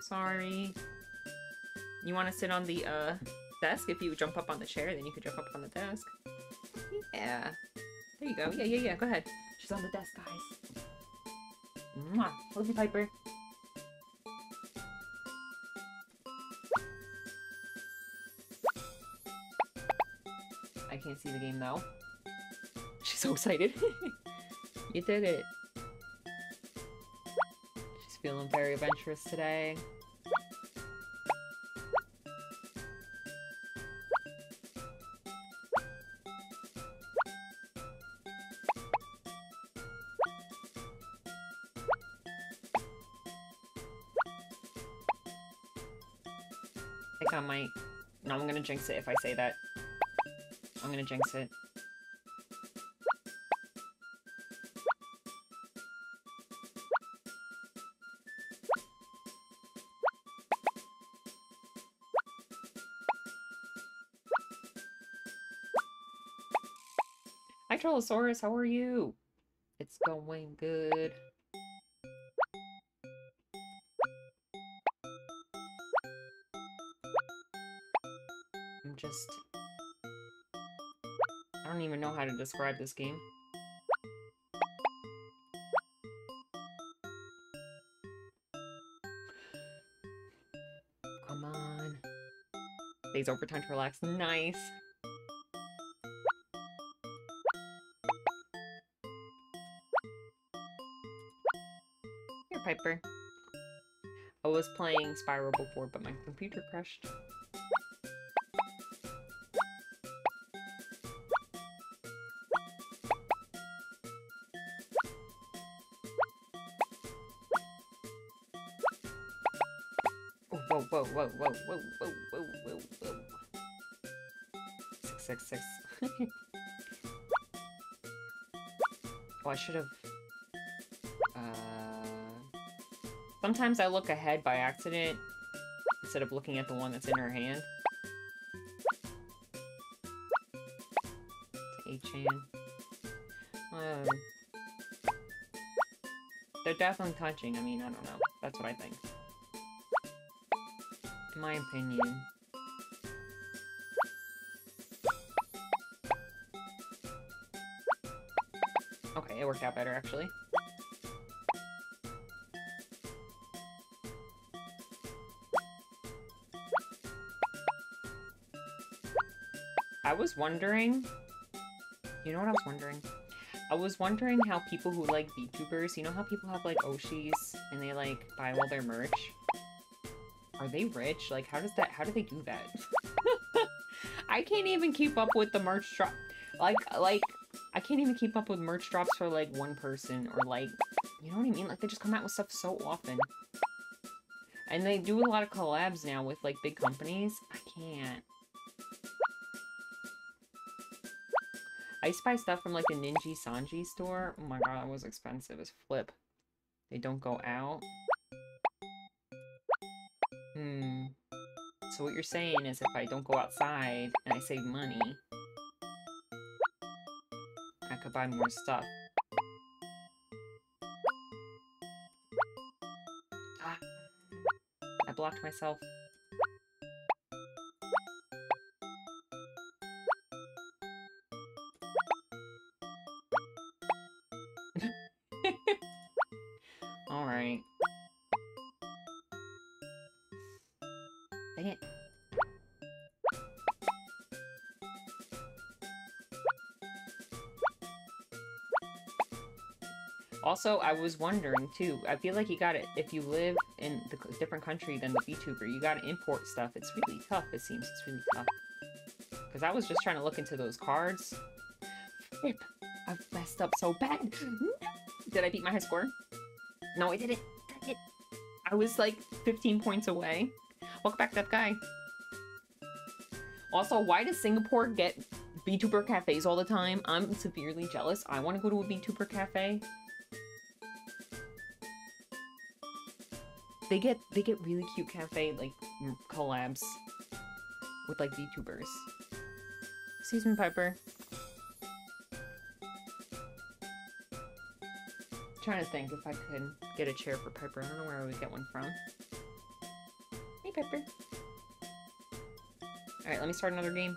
Sorry. You want to sit on the, uh, desk? If you jump up on the chair, then you could jump up on the desk. Yeah. There you go. Yeah, yeah, yeah. Go ahead. She's on the desk, guys. Mwah. Love you, Piper. I can't see the game, though. She's so excited. You did it. She's feeling very adventurous today. Gonna jinx it if I say that. I'm gonna jinx it. Hi, Trollosaurus, how are you? It's going good. Don't even know how to describe this game. Come on. Days overtime to relax. Nice. Here, Piper. I was playing Spyro before, but my computer crashed. whoa, whoa, whoa, whoa, whoa, whoa, whoa. Six, six, six. oh, I should have... Uh... Sometimes I look ahead by accident instead of looking at the one that's in her hand. A-chan. Um, they're definitely touching. I mean, I don't know. That's what I think. My opinion. Okay, it worked out better, actually. I was wondering... You know what I was wondering? I was wondering how people who like VTubers, you know how people have like Oshis and they like buy all their merch? Are they rich? Like how does that how do they do that? (laughs) I can't even keep up with the merch drop. Like like I can't even keep up with merch drops for like one person or like you know what I mean? Like they just come out with stuff so often. And they do a lot of collabs now with like big companies. I can't. I used to buy stuff from like the Ninja Sanji store. Oh my god, that was expensive as flip. They don't go out. Hmm. So what you're saying is if I don't go outside and I save money, I could buy more stuff. Ah. I blocked myself. Also, I was wondering too, I feel like you gotta, if you live in the different country than the VTuber, you gotta import stuff. It's really tough, it seems. It's really tough. Because I was just trying to look into those cards. Flip! I've messed up so bad! (laughs) Did I beat my high score? No, I didn't. It. I was like 15 points away. Welcome back, that guy. Also, why does Singapore get VTuber cafes all the time? I'm severely jealous. I want to go to a VTuber cafe. They get they get really cute cafe like mm, collabs with like VTubers. Excuse me, Piper. trying to think if I could get a chair for Piper. I don't know where I would get one from. Hey, Piper. Alright, let me start another game.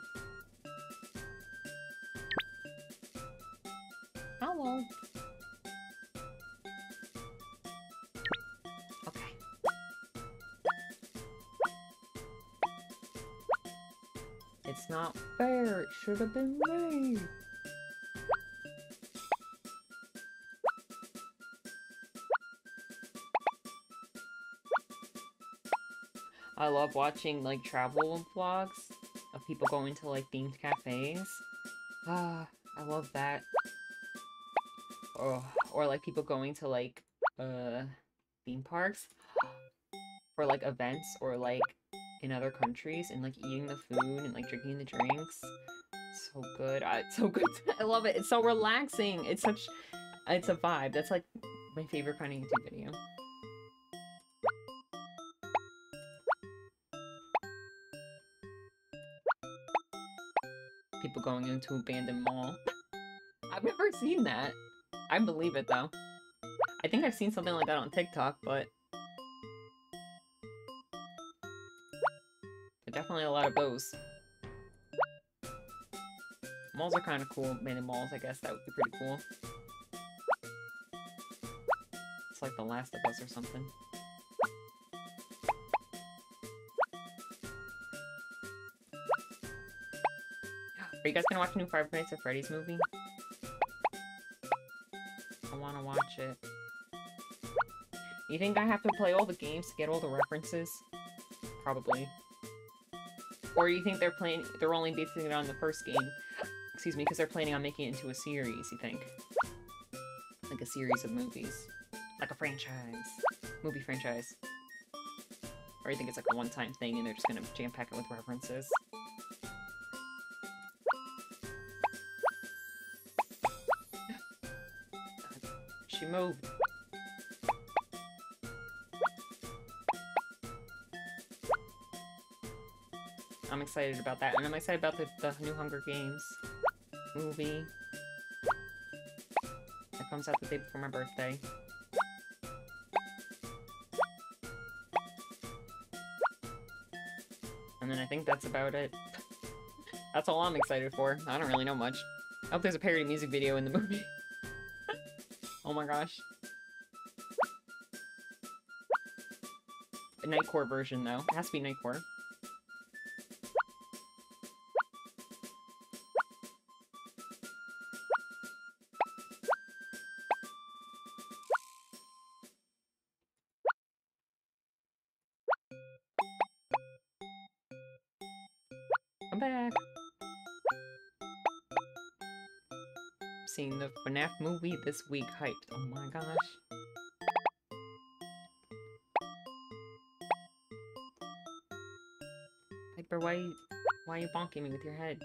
Should have been me! I love watching, like, travel vlogs of people going to, like, themed cafes. Ah, I love that. Or, or like, people going to, like, uh, theme parks. Or, like, events or, like, in other countries and, like, eating the food and, like, drinking the drinks. So good. I, it's so good. (laughs) I love it. It's so relaxing. It's such it's a vibe. That's like my favorite kind of YouTube video. People going into abandoned mall. (laughs) I've never seen that. I believe it though. I think I've seen something like that on TikTok, but definitely a lot of those. Malls are kind of cool. Abandoned malls, I guess that would be pretty cool. It's like The Last of Us or something. (gasps) Are you guys gonna watch the new Five Nights at Freddy's movie? I wanna watch it. You think I have to play all the games to get all the references? Probably. Or you think they're playing- they're only basing it on the first game? Excuse me, because they're planning on making it into a series, you think? Like a series of movies. Like a franchise. Movie franchise. Or you think it's like a one-time thing and they're just gonna jam-pack it with references? (laughs) She moved. I'm excited about that, and I'm excited about the, the new Hunger Games movie. That comes out the day before my birthday. And then I think that's about it. (laughs) that's all I'm excited for. I don't really know much. I hope there's a parody music video in the movie. (laughs) oh my gosh. A Nightcore version, though. It has to be Nightcore. I'm back. Seeing the FNAF movie this week hyped. Oh my gosh. Piper, why why are you bonking me with your head?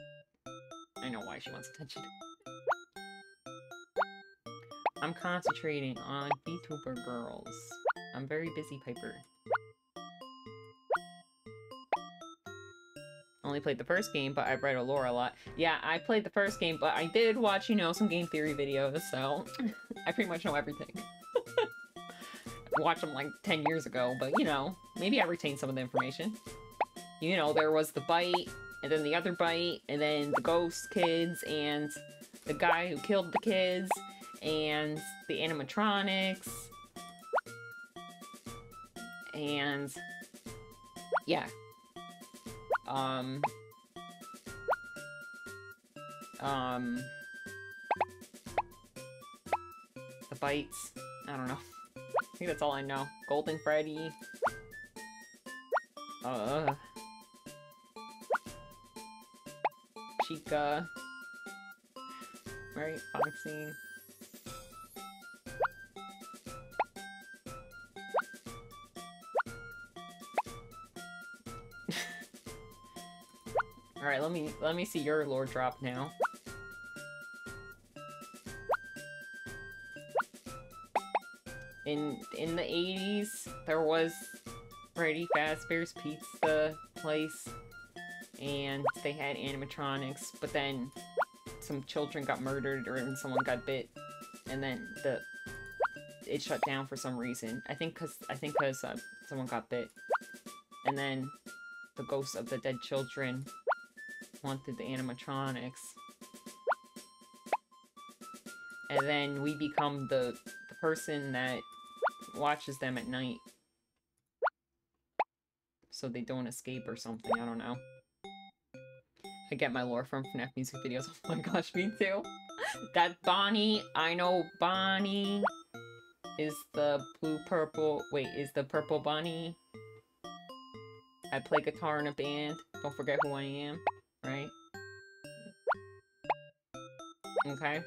I know why she wants attention. I'm concentrating on VTuber girls. I'm very busy, Piper. Only played the first game, but I've read a lore a lot. Yeah, I played the first game, but I did watch, you know, some game theory videos, so (laughs) I pretty much know everything. (laughs) Watched them like 10 years ago, but you know, maybe I retained some of the information. You know, there was the bite, and then the other bite, and then the ghost kids, and the guy who killed the kids, and the animatronics, and yeah, um, um, the bites. I don't know. I think that's all I know. Golden Freddy. Uh. Chica. Right, Foxy. Alright, let me let me see your lore drop now. In in the 80s, there was Freddy Fazbear's Pizza place, and they had animatronics, but then some children got murdered or someone got bit, and then the it shut down for some reason. I think cause I think cause uh, someone got bit, and then the ghosts of the dead children wanted the animatronics. And then we become the, the person that watches them at night. So they don't escape or something, I don't know. I get my lore from FNAF music videos. (laughs) Oh my gosh, me too. that Bonnie, I know Bonnie is the blue purple, wait, is the purple Bonnie. I play guitar in a band. Don't forget who I am, right? Okay.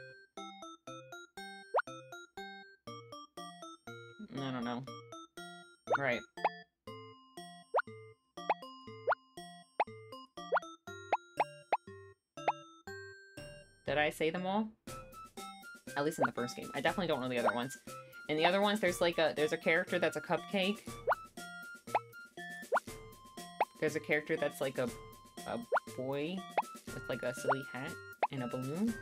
I don't know. Right. Did I say them all? At least in the first game. I definitely don't know the other ones. In the other ones, there's like a there's a character that's a cupcake. There's a character that's like a a boy with like a silly hat and a balloon.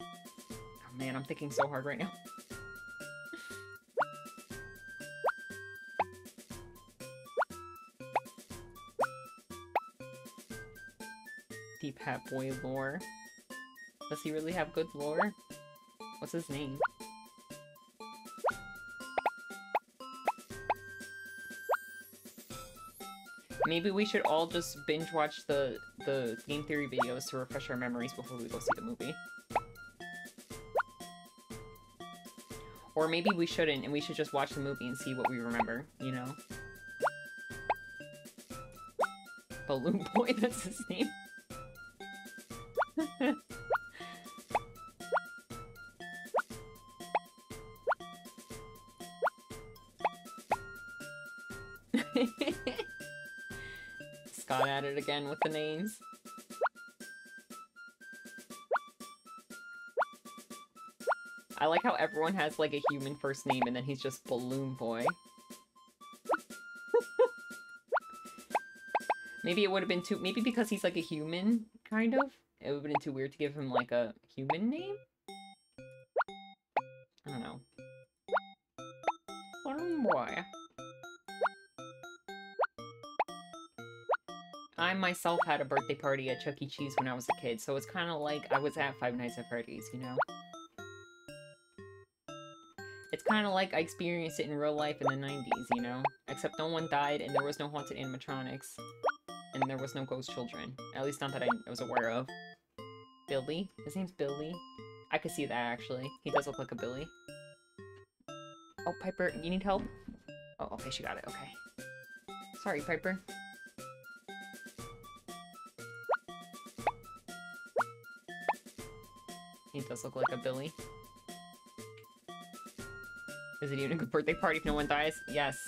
Oh man, I'm thinking so hard right now. Deep Hat Boy lore. Does he really have good lore? What's his name? Maybe we should all just binge watch the the game theory videos to refresh our memories before we go see the movie. Or maybe we shouldn't, and we should just watch the movie and see what we remember, you know? Balloon (laughs) Boy, that's his name. It again with the names. I like how everyone has like a human first name and then he's just Balloon Boy. (laughs) maybe it would have been too- maybe because he's like a human, kind of? It would have been too weird to give him like a human name? I don't know. Balloon Boy. I myself had a birthday party at Chuck E. Cheese when I was a kid, so it's kind of like I was at Five Nights at Freddy's, you know? It's kind of like I experienced it in real life in the 90s, you know? Except no one died and there was no haunted animatronics. And there was no ghost children. At least not that I was aware of. Billy? His name's Billy? I could see that, actually. He does look like a Billy. Oh, Piper, you need help? Oh, okay, she got it, okay. Sorry, Piper. He does look like a Billy. Is it even a good birthday party if no one dies? Yes.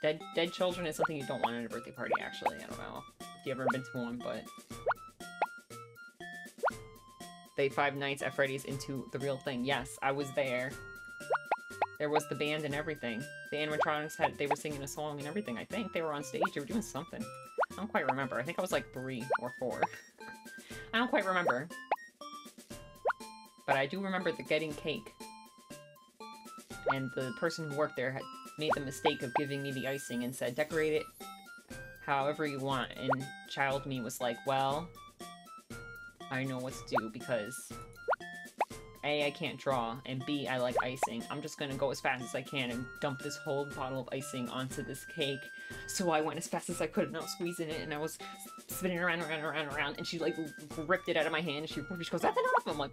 Dead dead children is something you don't want at a birthday party, actually. I don't know if you ever been to one, but... They Five Nights at Freddy's into the real thing. Yes, I was there. There was the band and everything. The animatronics had- they were singing a song and everything, I think. They were on stage, they were doing something. I don't quite remember. I think I was like three or four. I don't quite remember. But I do remember the getting cake. And the person who worked there had made the mistake of giving me the icing and said, decorate it however you want. And child me was like, well, I know what to do because A, I can't draw, and B, I like icing. I'm just gonna go as fast as I can and dump this whole bottle of icing onto this cake. So I went as fast as I could and I was squeezing it and I was spinning around, around, around, around, and she like ripped it out of my hand and she, she goes, that's enough! I'm like,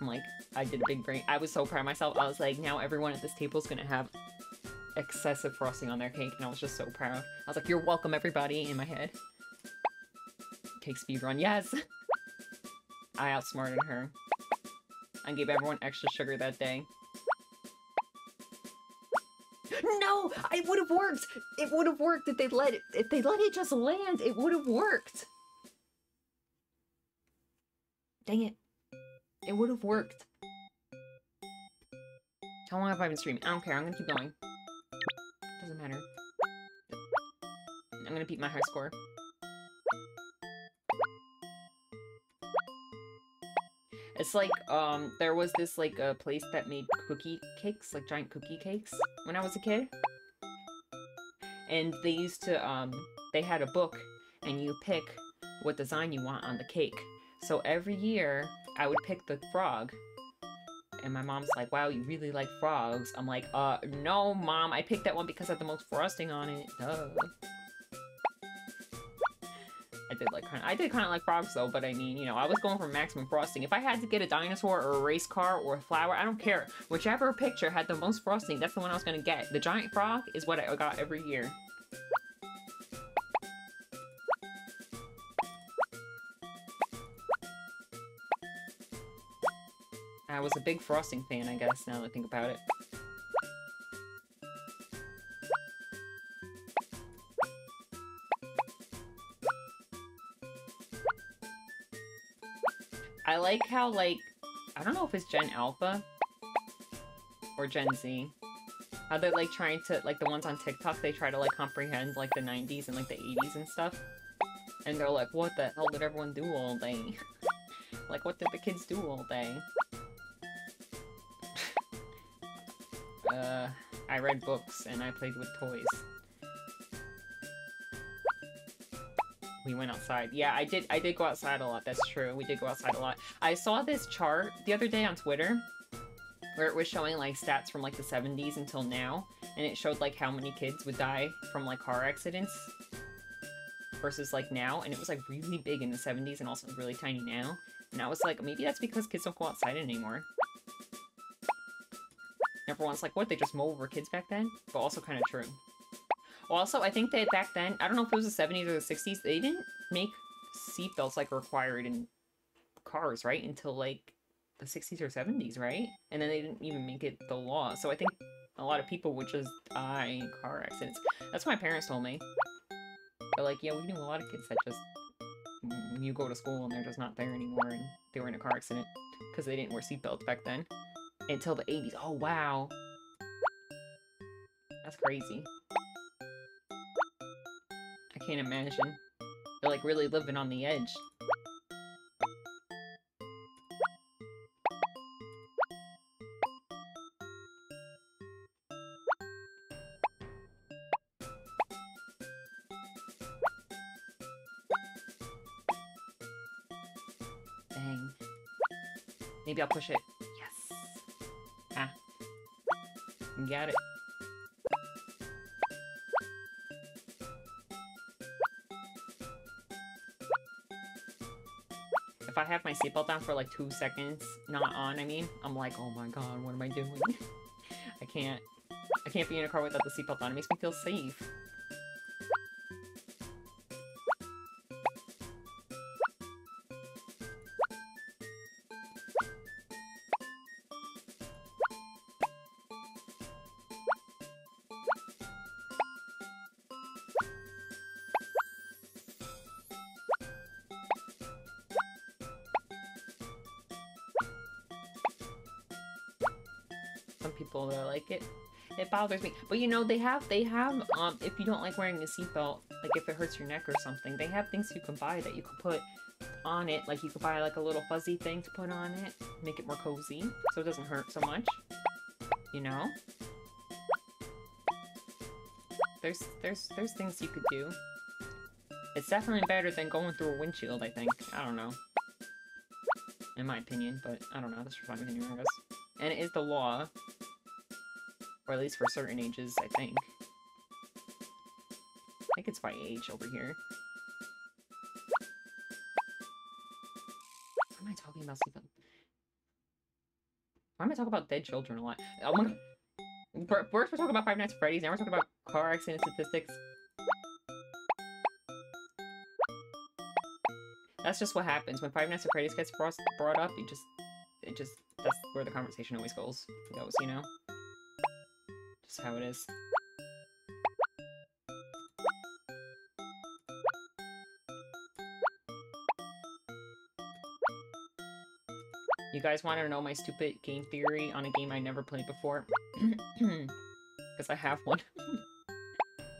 I'm like, I did a big brain. I was so proud of myself. I was like, now everyone at this table is gonna have excessive frosting on their cake, and I was just so proud. I was like, you're welcome, everybody, in my head. Cake speed run, yes! (laughs) I outsmarted her. I gave everyone extra sugar that day. No! It would have worked! It would have worked if they let it- if they let it just land, it would have worked! Dang it. It would have worked. How long have I been streaming? I don't care, I'm gonna keep going. Doesn't matter. I'm gonna beat my high score. It's like, um, there was this, like, a place that made cookie cakes, like giant cookie cakes, when I was a kid. And they used to, um, they had a book, and you pick what design you want on the cake. So every year, I would pick the frog. And my mom's like, wow, you really like frogs. I'm like, uh, no, mom, I picked that one because it had the most frosting on it. Duh. Did like kind of, I did kind of like frogs though, but I mean, you know, I was going for maximum frosting. If I had to get a dinosaur or a race car or a flower, I don't care. Whichever picture had the most frosting, that's the one I was gonna get. The giant frog is what I got every year. I was a big frosting fan, I guess, now that I think about it. Like how, like, I don't know if it's Gen Alpha or Gen Z. How they're, like, trying to, like, the ones on TikTok, they try to, like, comprehend, like, the 90s and, like, the 80s and stuff. And they're like, what the hell did everyone do all day? (laughs) like, what did the kids do all day? (laughs) uh, I read books and I played with toys. We went outside. Yeah, I did I did go outside a lot, that's true. We did go outside a lot. I saw this chart the other day on Twitter where it was showing like stats from like the 70s until now and it showed like how many kids would die from like car accidents versus like now and it was like really big in the 70s and also really tiny now. And I was like, maybe that's because kids don't go outside anymore. Everyone's like, what, they just mow over kids back then? But also kind of true. Also, I think that back then, I don't know if it was the 70s or the 60s, they didn't make seatbelts like required in cars, right? Until like the 60s or 70s, right? And then they didn't even make it the law. So I think a lot of people would just die in car accidents. That's what my parents told me. They're like, yeah, we knew a lot of kids that just, you go to school and they're just not there anymore and they were in a car accident because they didn't wear seatbelts back then. Until the 80s. Oh, wow. That's crazy. I can't imagine. They're like really living on the edge. Dang. Maybe I'll push it. Yes. Ah. Got it. Have my seatbelt on for like two seconds, not on, I mean, I'm like, oh my god, what am I doing? (laughs) I can't. I can't be in a car without the seatbelt on. It makes me feel safe. Bothers me. But you know, they have, they have, um, if you don't like wearing a seatbelt, like if it hurts your neck or something, they have things you can buy that you can put on it. Like you could buy like a little fuzzy thing to put on it, make it more cozy, so it doesn't hurt so much. You know? There's, there's, there's things you could do. It's definitely better than going through a windshield, I think. I don't know. In my opinion, but I don't know. That's just my opinion, I guess. And it is the law. Or at least for certain ages, I think. I think it's by age over here. What am I talking about? Sleeping? Why am I talking about dead children a lot? Oh my. First we're talking about Five Nights at Freddy's, now we're talking about car accident statistics. That's just what happens. When Five Nights at Freddy's gets brought up, you just... It just... That's where the conversation always goes. Goes, you know? Just how it is. You guys want to know my stupid game theory on a game I never played before? (clears throat) Because I have one. (laughs)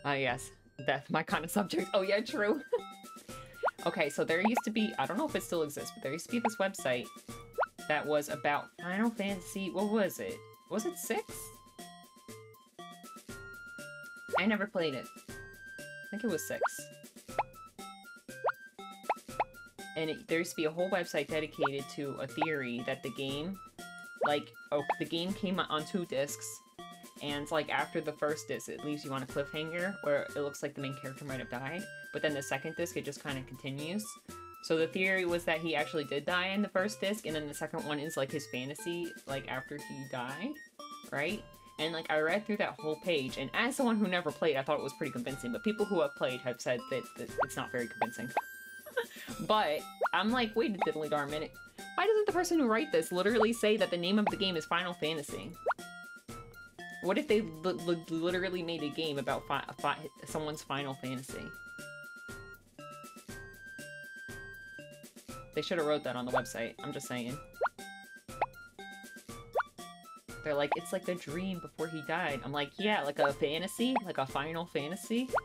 Ah, uh, yes. Death, my kind of subject. Oh yeah, true. (laughs) okay, so there used to be, I don't know if it still exists, but there used to be this website that was about Final Fantasy, what was it? Was it 6? I never played it. I think it was 6. And it, there used to be a whole website dedicated to a theory that the game, like, oh, the game came on two discs, and like after the first disc, it leaves you on a cliffhanger where it looks like the main character might have died. But then the second disc, it just kind of continues. So the theory was that he actually did die in the first disc, and then the second one is like his fantasy, like after he died, right? And like I read through that whole page, and as someone who never played, I thought it was pretty convincing. But people who have played have said that, that it's not very convincing. (laughs) but I'm like, wait a diddly darn minute. Why doesn't the person who write this literally say that the name of the game is Final Fantasy? What if they literally made a game about fi fi someone's Final Fantasy? They should have wrote that on the website. I'm just saying. They're like, it's like the dream before he died. I'm like, yeah, like a fantasy? Like a Final Fantasy? (laughs)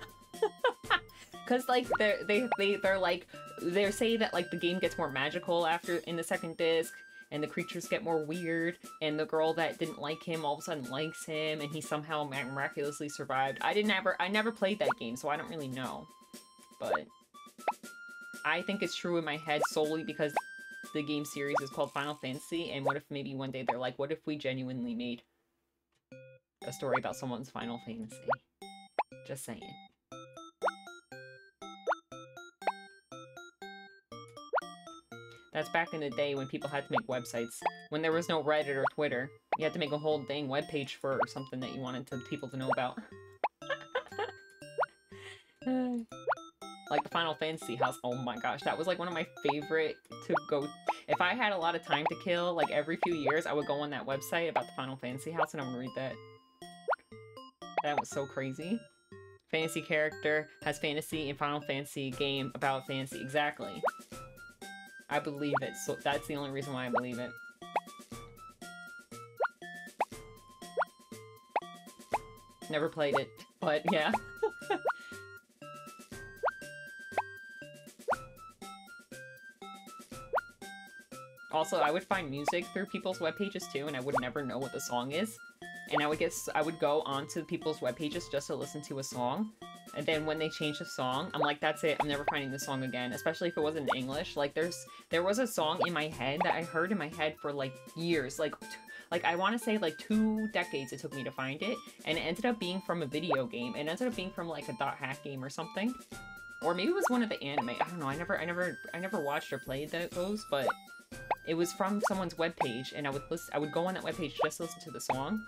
Because, like, they're, they, they, they're like, they say that, like, the game gets more magical after, in the second disc, and the creatures get more weird, and the girl that didn't like him all of a sudden likes him, and he somehow miraculously survived. I didn't ever, I never played that game, so I don't really know. But, I think it's true in my head solely because the game series is called Final Fantasy, and what if maybe one day they're like, what if we genuinely made a story about someone's Final Fantasy? Just saying. That's back in the day when people had to make websites. When there was no Reddit or Twitter. You had to make a whole dang webpage for something that you wanted to, people to know about. (laughs) like the Final Fantasy house. Oh my gosh, that was like one of my favorite to go. If I had a lot of time to kill, like every few years, I would go on that website about the Final Fantasy house and I would read that. That was so crazy. Fantasy character has fantasy in Final Fantasy game about fantasy. Exactly. I believe it, so that's the only reason why I believe it. Never played it, but yeah. Also, I would find music through people's web pages too, and I would never know what the song is. And I would get, I would go onto people's web pages just to listen to a song. And then when they change the song, I'm like, that's it. I'm never finding the song again. Especially if it wasn't in English. Like, there's, there was a song in my head that I heard in my head for like years. Like, like I want to say like two decades it took me to find it. And it ended up being from a video game. It ended up being from like a dot hack game or something. Or maybe it was one of the anime. I don't know. I never, I never, I never watched or played those, but it was from someone's webpage, and I would listen. I would go on that webpage just to listen to the song,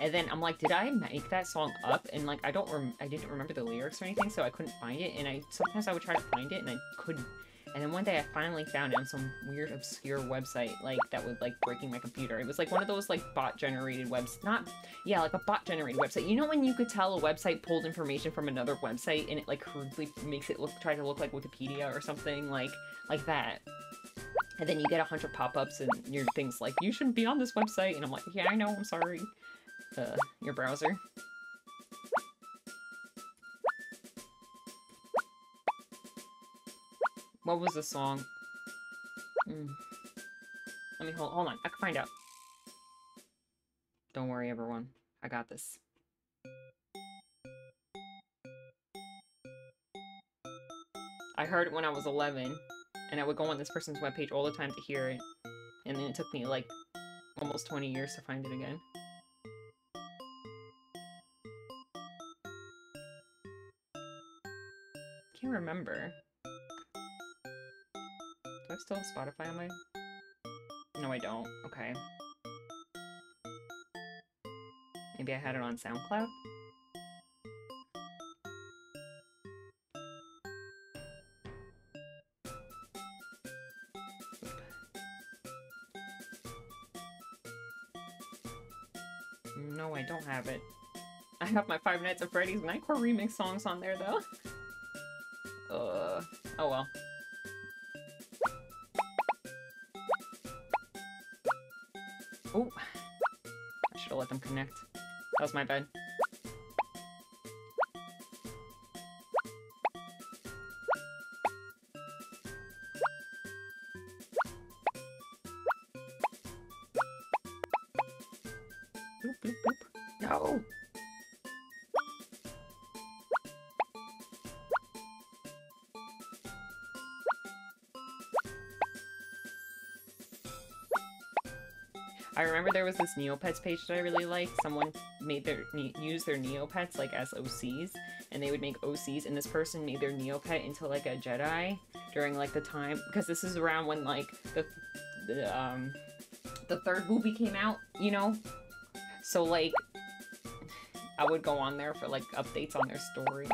and then I'm like, did I make that song up? And like, I don't rem I didn't remember the lyrics or anything, so I couldn't find it. And I sometimes I would try to find it, and I couldn't. And then one day I finally found it on some weird obscure website, like, that was, like, breaking my computer. It was, like, one of those, like, bot-generated webs- not- yeah, like a bot-generated website. You know when you could tell a website pulled information from another website and it, like, crudely makes it look- try to look like Wikipedia or something? Like, like that. And then you get a hundred pop-ups and your things like, you shouldn't be on this website. And I'm like, yeah, I know, I'm sorry. Uh, your browser. What was the song? Mm. Let me hold, hold on. I can find out. Don't worry, everyone. I got this. I heard it when I was 11, and I would go on this person's webpage all the time to hear it. And then it took me like almost 20 years to find it again. Can't remember. Do I still have Spotify on my... No, I don't. Okay. Maybe I had it on SoundCloud? Have it. I have my Five Nights at Freddy's Nightcore remix songs on there, though. (laughs) Uh, oh well. Oh, I should have let them connect. That was my bad. There was this Neopets page that I really liked. Someone made their use their Neopets like as OCs, and they would make OCs, and this person made their Neopet into like a Jedi during like the time because this is around when like the the um the third movie came out, you know. So like I would go on there for like updates on their story.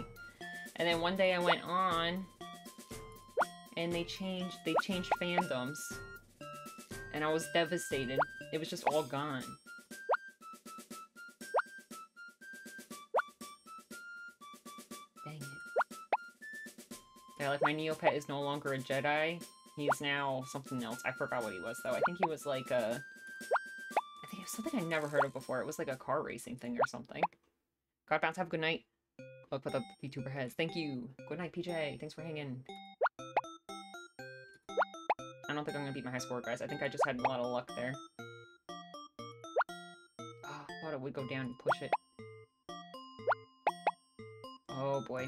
And then one day I went on and they changed they changed fandoms. And I was devastated. It was just all gone. Dang it. They're like my Neopet is no longer a Jedi. He's now something else. I forgot what he was though. I think he was like a I think it was something I never heard of before. It was like a car racing thing or something. God bounce, have a good night. Look for the VTuber heads. Thank you. Good night, PJ. Thanks for hanging. I don't think I'm gonna beat my high score, guys. I think I just had a lot of luck there. Would go down and push it. Oh boy.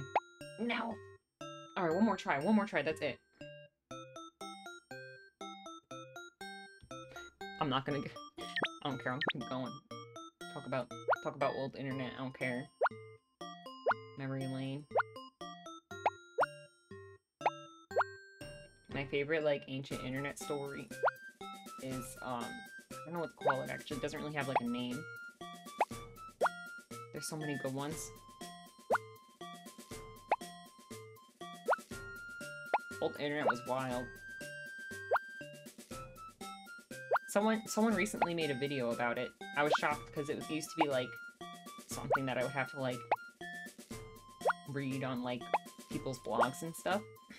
No! Alright, one more try. One more try. That's it. I'm not gonna get... I don't care. I'm keep going. Talk about talk about old internet. I don't care. Memory lane. My favorite like ancient internet story is um I don't know what to call it actually. It doesn't really have like a name. There's so many good ones. Old internet was wild. Someone someone recently made a video about it. I was shocked because it used to be like something that I would have to like read on like people's blogs and stuff. (laughs)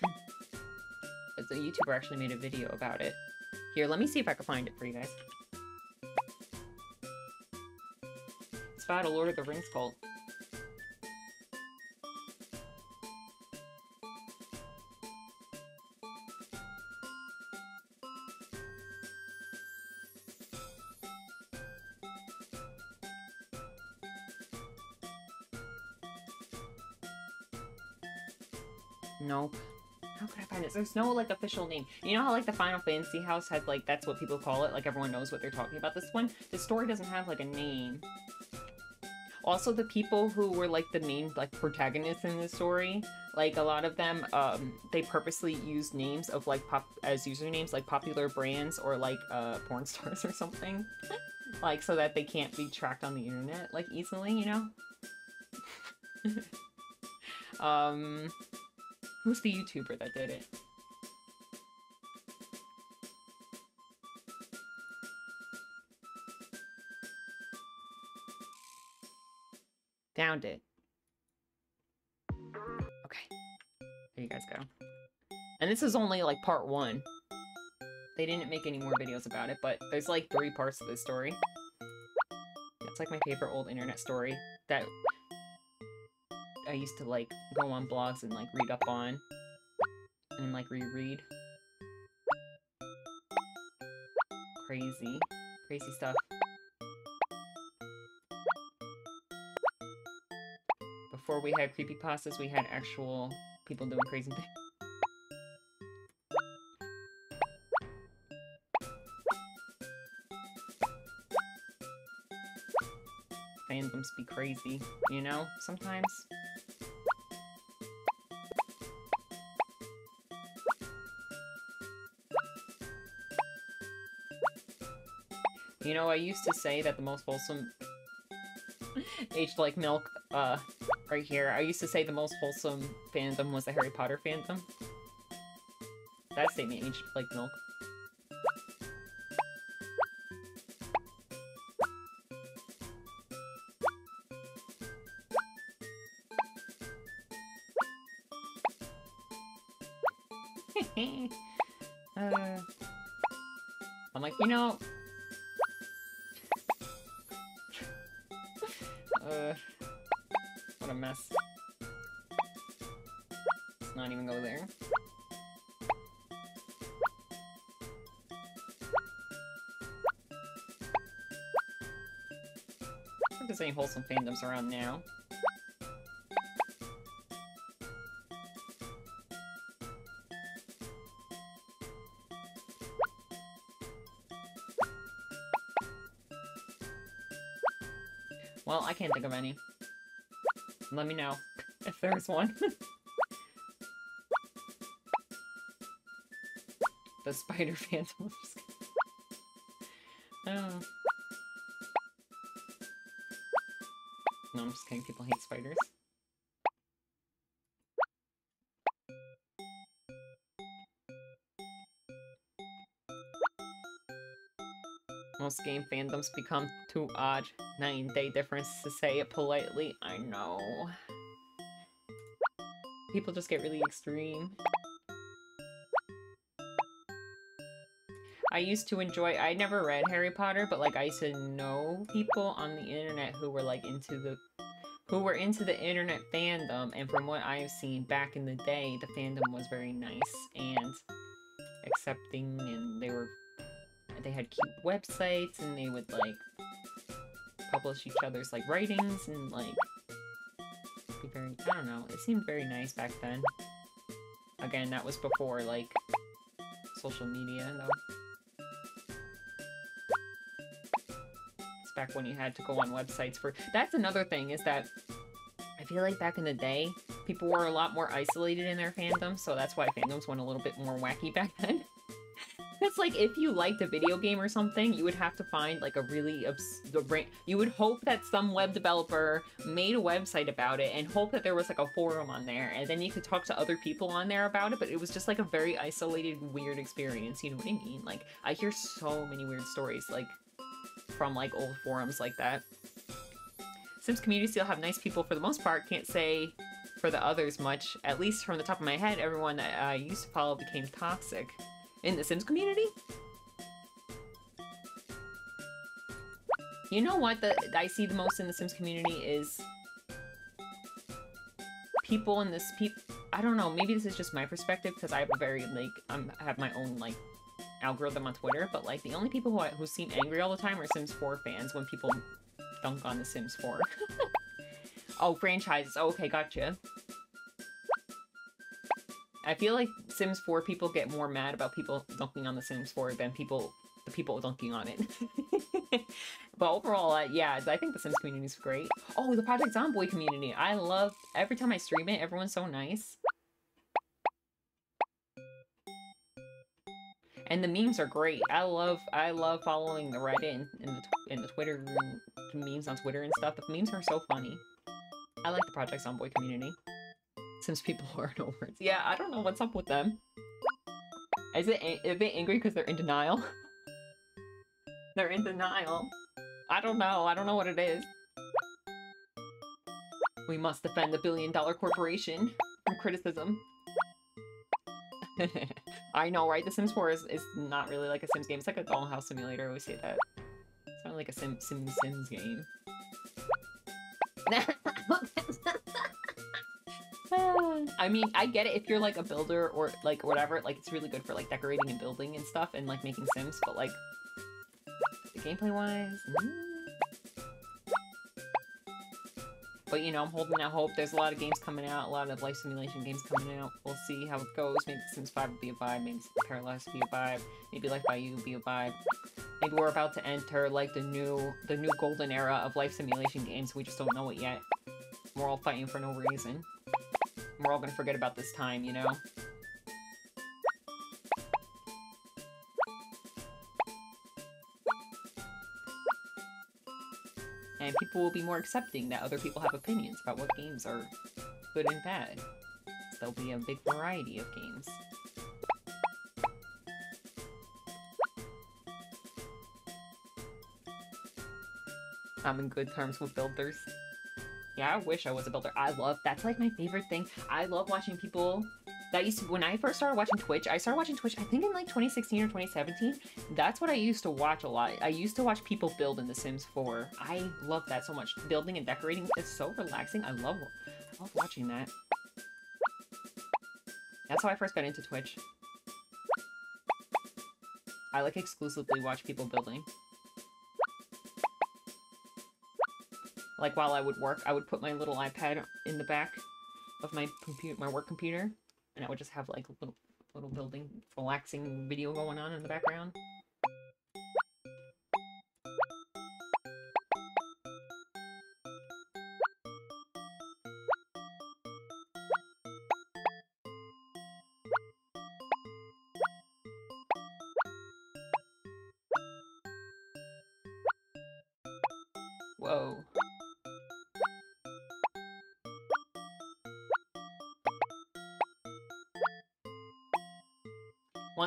but the YouTuber actually made a video about it. Here, let me see if I can find it for you guys. About a Lord of the Rings cult. Nope. How could I find this? There's no like official name. You know how like the Final Fantasy house had like that's what people call it, like everyone knows what they're talking about. This one, the story doesn't have like a name. Also, the people who were like the main like protagonists in the story, like a lot of them, um, they purposely use names of like pop as usernames, like popular brands or like uh porn (laughs) stars or something, like so that they can't be tracked on the internet like easily, you know. (laughs) um. Who's the YouTuber that did it? Found it. Okay. There you guys go. And this is only like part one. They didn't make any more videos about it, but there's like three parts of this story. It's like my favorite old internet story that I used to like go on blogs and like read up on and like reread. Crazy. Crazy stuff. Before we had creepy creepypastas, we had actual people doing crazy things. Fandoms be crazy, you know, sometimes. You know, I used to say that the most wholesome (laughs) aged like milk, uh, right here. I used to say the most wholesome fandom was the Harry Potter fandom. That statement aged like milk. Wholesome fandoms around now. Well, I can't think of any. Let me know (laughs) if there's one. (laughs) the spider (laughs) phantom. oh. No, I'm just. People hate spiders. Most game fandoms become too odd. Nine day difference to say it politely. I know. People just get really extreme. I used to enjoy- I never read Harry Potter, but like I used to know people on the internet who were like into the- who were into the internet fandom, and from what I've seen back in the day, the fandom was very nice and accepting, and they were- they had cute websites, and they would like publish each other's like writings, and like be very- I don't know, it seemed very nice back then. Again, that was before like social media though. Back when you had to go on websites for that's another thing is that I feel like back in the day people were a lot more isolated in their fandom so that's why fandoms went a little bit more wacky (laughs) back then. It's like if you liked a video game or something you would have to find like a really obs- you would hope that some web developer made a website about it and hope that there was like a forum on there and then you could talk to other people on there about it but it was just like a very isolated weird experience you know what I mean? Like I hear so many weird stories like from like old forums like that. Sims community still have nice people for the most part. Can't say for the others much. At least from the top of my head, everyone that I used to follow became toxic. In the Sims community? You know what the I see the most in the Sims community is people in this peop I don't know, maybe this is just my perspective because I have a very like I'm I have my own like algorithm on Twitter, but like the only people who, who seem angry all the time are Sims 4 fans when people dunk on the Sims 4. (laughs) oh, franchises. Oh, okay, gotcha. I feel like Sims 4 people get more mad about people dunking on the Sims 4 than people the people dunking on it. (laughs) but overall, uh, yeah, I think the Sims community is great. Oh, the Project Zomboid community. I love, every time I stream it, everyone's so nice. And the memes are great. I love I love following the Reddit and, and the and the Twitter memes on Twitter and stuff. The memes are so funny. I like the Project Zomboid community. Since people are no words. Yeah, I don't know what's up with them. Is it a bit angry because they're in denial? (laughs) they're in denial. I don't know. I don't know what it is. We must defend the billion dollar corporation from criticism. (laughs) I know, right? The Sims 4 is, is not really like a Sims game. It's like a dollhouse simulator. I always say that. It's not like a Sim Sim Sims game. (laughs) I mean, I get it if you're like a builder or like whatever. Like, it's really good for like decorating and building and stuff and like making Sims. But like, gameplay wise. Mm. But you know, I'm holding out hope. There's a lot of games coming out, a lot of life simulation games coming out. We'll see how it goes. Maybe Sims 5 will be a vibe, maybe Paralives will be a vibe, maybe Life by You will be a vibe. Maybe we're about to enter like the new the new golden era of life simulation games. We just don't know it yet. We're all fighting for no reason. We're all gonna forget about this time, you know? People will be more accepting that other people have opinions about what games are good and bad. There'll be a big variety of games. I'm in good terms with builders. Yeah, I wish I was a builder. I love, that's like my favorite thing. I love watching people that used to, when I first started watching Twitch, I started watching Twitch, I think in like 2016 or 2017. That's what I used to watch a lot. I used to watch people build in The Sims 4. I love that so much. Building and decorating, it's so relaxing. I love, I love watching that. That's how I first got into Twitch. I like exclusively watch people building. Like while I would work, I would put my little iPad in the back of my computer, my work computer, and I would just have like a little little building relaxing video going on in the background.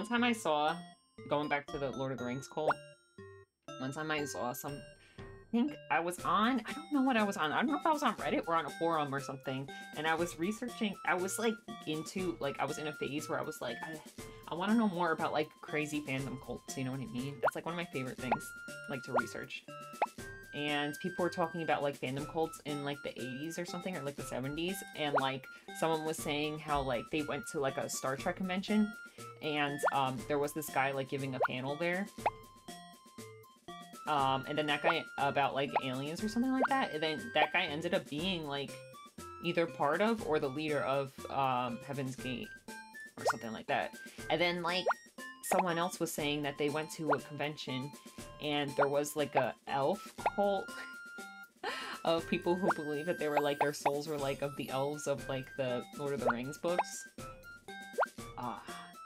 One time I saw, going back to the Lord of the Rings cult, one time I saw some, I think I was on, I don't know what I was on. I don't know if I was on Reddit or on a forum or something. And I was researching, I was like into, like, I was in a phase where I was like, I, I want to know more about like crazy fandom cults, you know what I mean? That's like one of my favorite things, like to research. And people were talking about like fandom cults in like the 80s or something, or like the 70s. And like someone was saying how like they went to like a Star Trek convention and um, there was this guy like giving a panel there. Um, and then that guy about like aliens or something like that. And then that guy ended up being like either part of or the leader of um, Heaven's Gate or something like that. And then like someone else was saying that they went to a convention and there was like a elf cult (laughs) of people who believe that they were like their souls were like of the elves of like the Lord of the Rings books. Ah,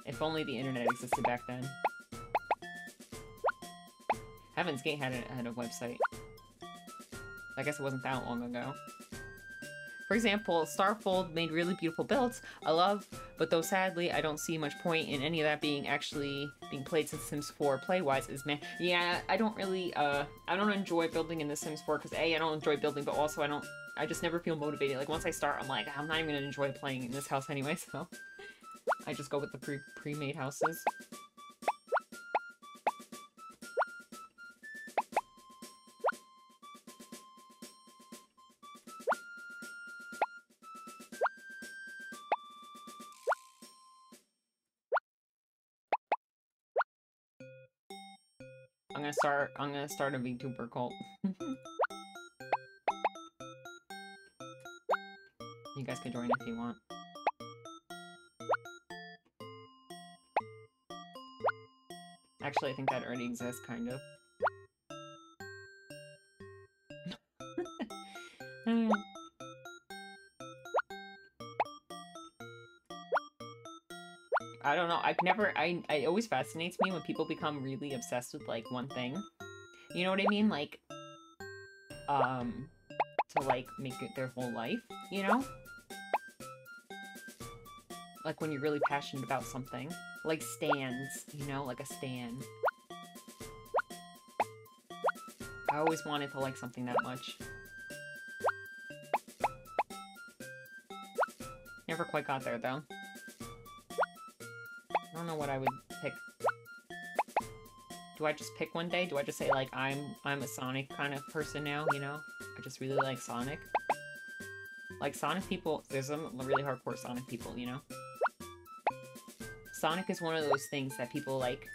if only the internet existed back then. Heaven's Gate had a, had a website. I guess it wasn't that long ago. For example, Starfold made really beautiful builds I love, but though sadly I don't see much point in any of that being actually being played since Sims 4 play-wise is man. Yeah, I don't really, uh, I don't enjoy building in The Sims 4 because A, I don't enjoy building, but also I don't, I just never feel motivated. Like once I start, I'm like, I'm not even gonna enjoy playing in this house anyway, (laughs) so I just go with the pre pre-made houses. I'm gonna start I'm gonna start a VTuber cult. (laughs) you guys can join if you want. Actually, I think that already exists, kind of. (laughs) I don't know. I've never. I. It always fascinates me when people become really obsessed with like one thing. You know what I mean? Like, um, to like make it their whole life. You know? Like when you're really passionate about something, like stands. You know, like a stand. I always wanted to like something that much. Never quite got there though. I don't know what I would pick. Do I just pick one day? Do I just say like I'm I'm a Sonic kind of person now, you know? I just really like Sonic. Like Sonic people, there's some really hardcore Sonic people, you know? Sonic is one of those things that people like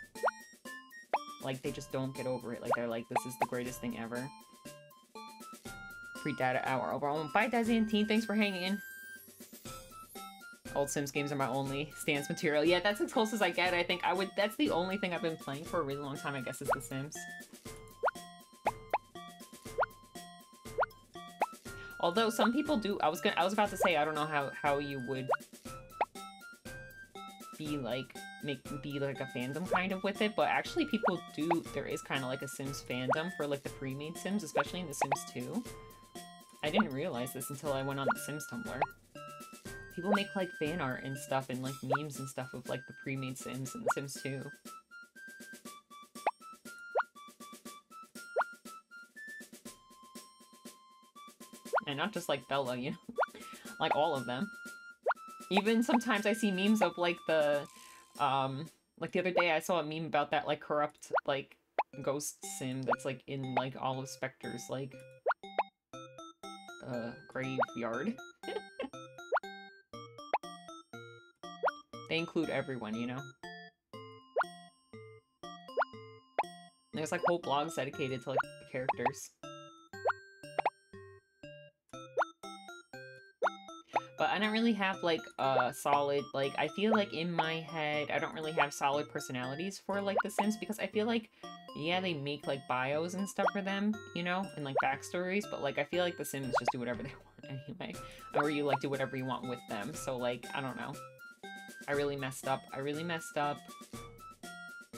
like they just don't get over it. Like they're like, this is the greatest thing ever. Free data hour overall. Bye Dazantine, thanks for hanging. In. Old Sims games are my only stance material. Yeah, that's as close as I get. I think I would. That's the only thing I've been playing for a really long time. I guess is The Sims. Although some people do. I was gonna. I was about to say. I don't know how how you would be like make be like a fandom kind of with it, but actually people do. There is kind of like a Sims fandom for like the pre-made Sims, especially in The Sims 2. I didn't realize this until I went on The Sims Tumblr people make like fan art and stuff and like memes and stuff of like the pre-made Sims and The Sims 2. And not just like Bella, you know? (laughs) like all of them. Even sometimes I see memes of like the, um, like the other day I saw a meme about that like corrupt like ghost sim that's like in like all of Spectre's like, uh, graveyard. They include everyone, you know? There's like whole blogs dedicated to like characters. But I don't really have like a solid, like, I feel like in my head, I don't really have solid personalities for like The Sims because I feel like, yeah, they make like bios and stuff for them, you know, and like backstories, but like I feel like The Sims just do whatever (laughs) they want anyway. Or you like do whatever you want with them, so like, I don't know. I really messed up. I really messed up.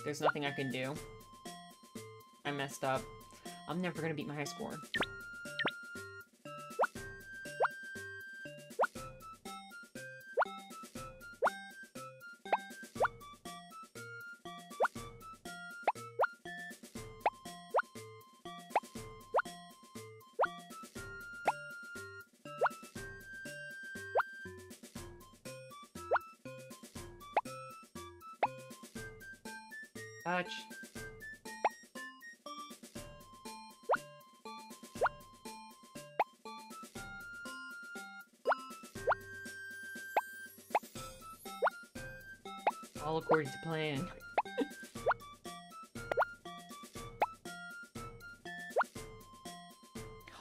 There's nothing I can do. I messed up. I'm never gonna beat my high score. Plan.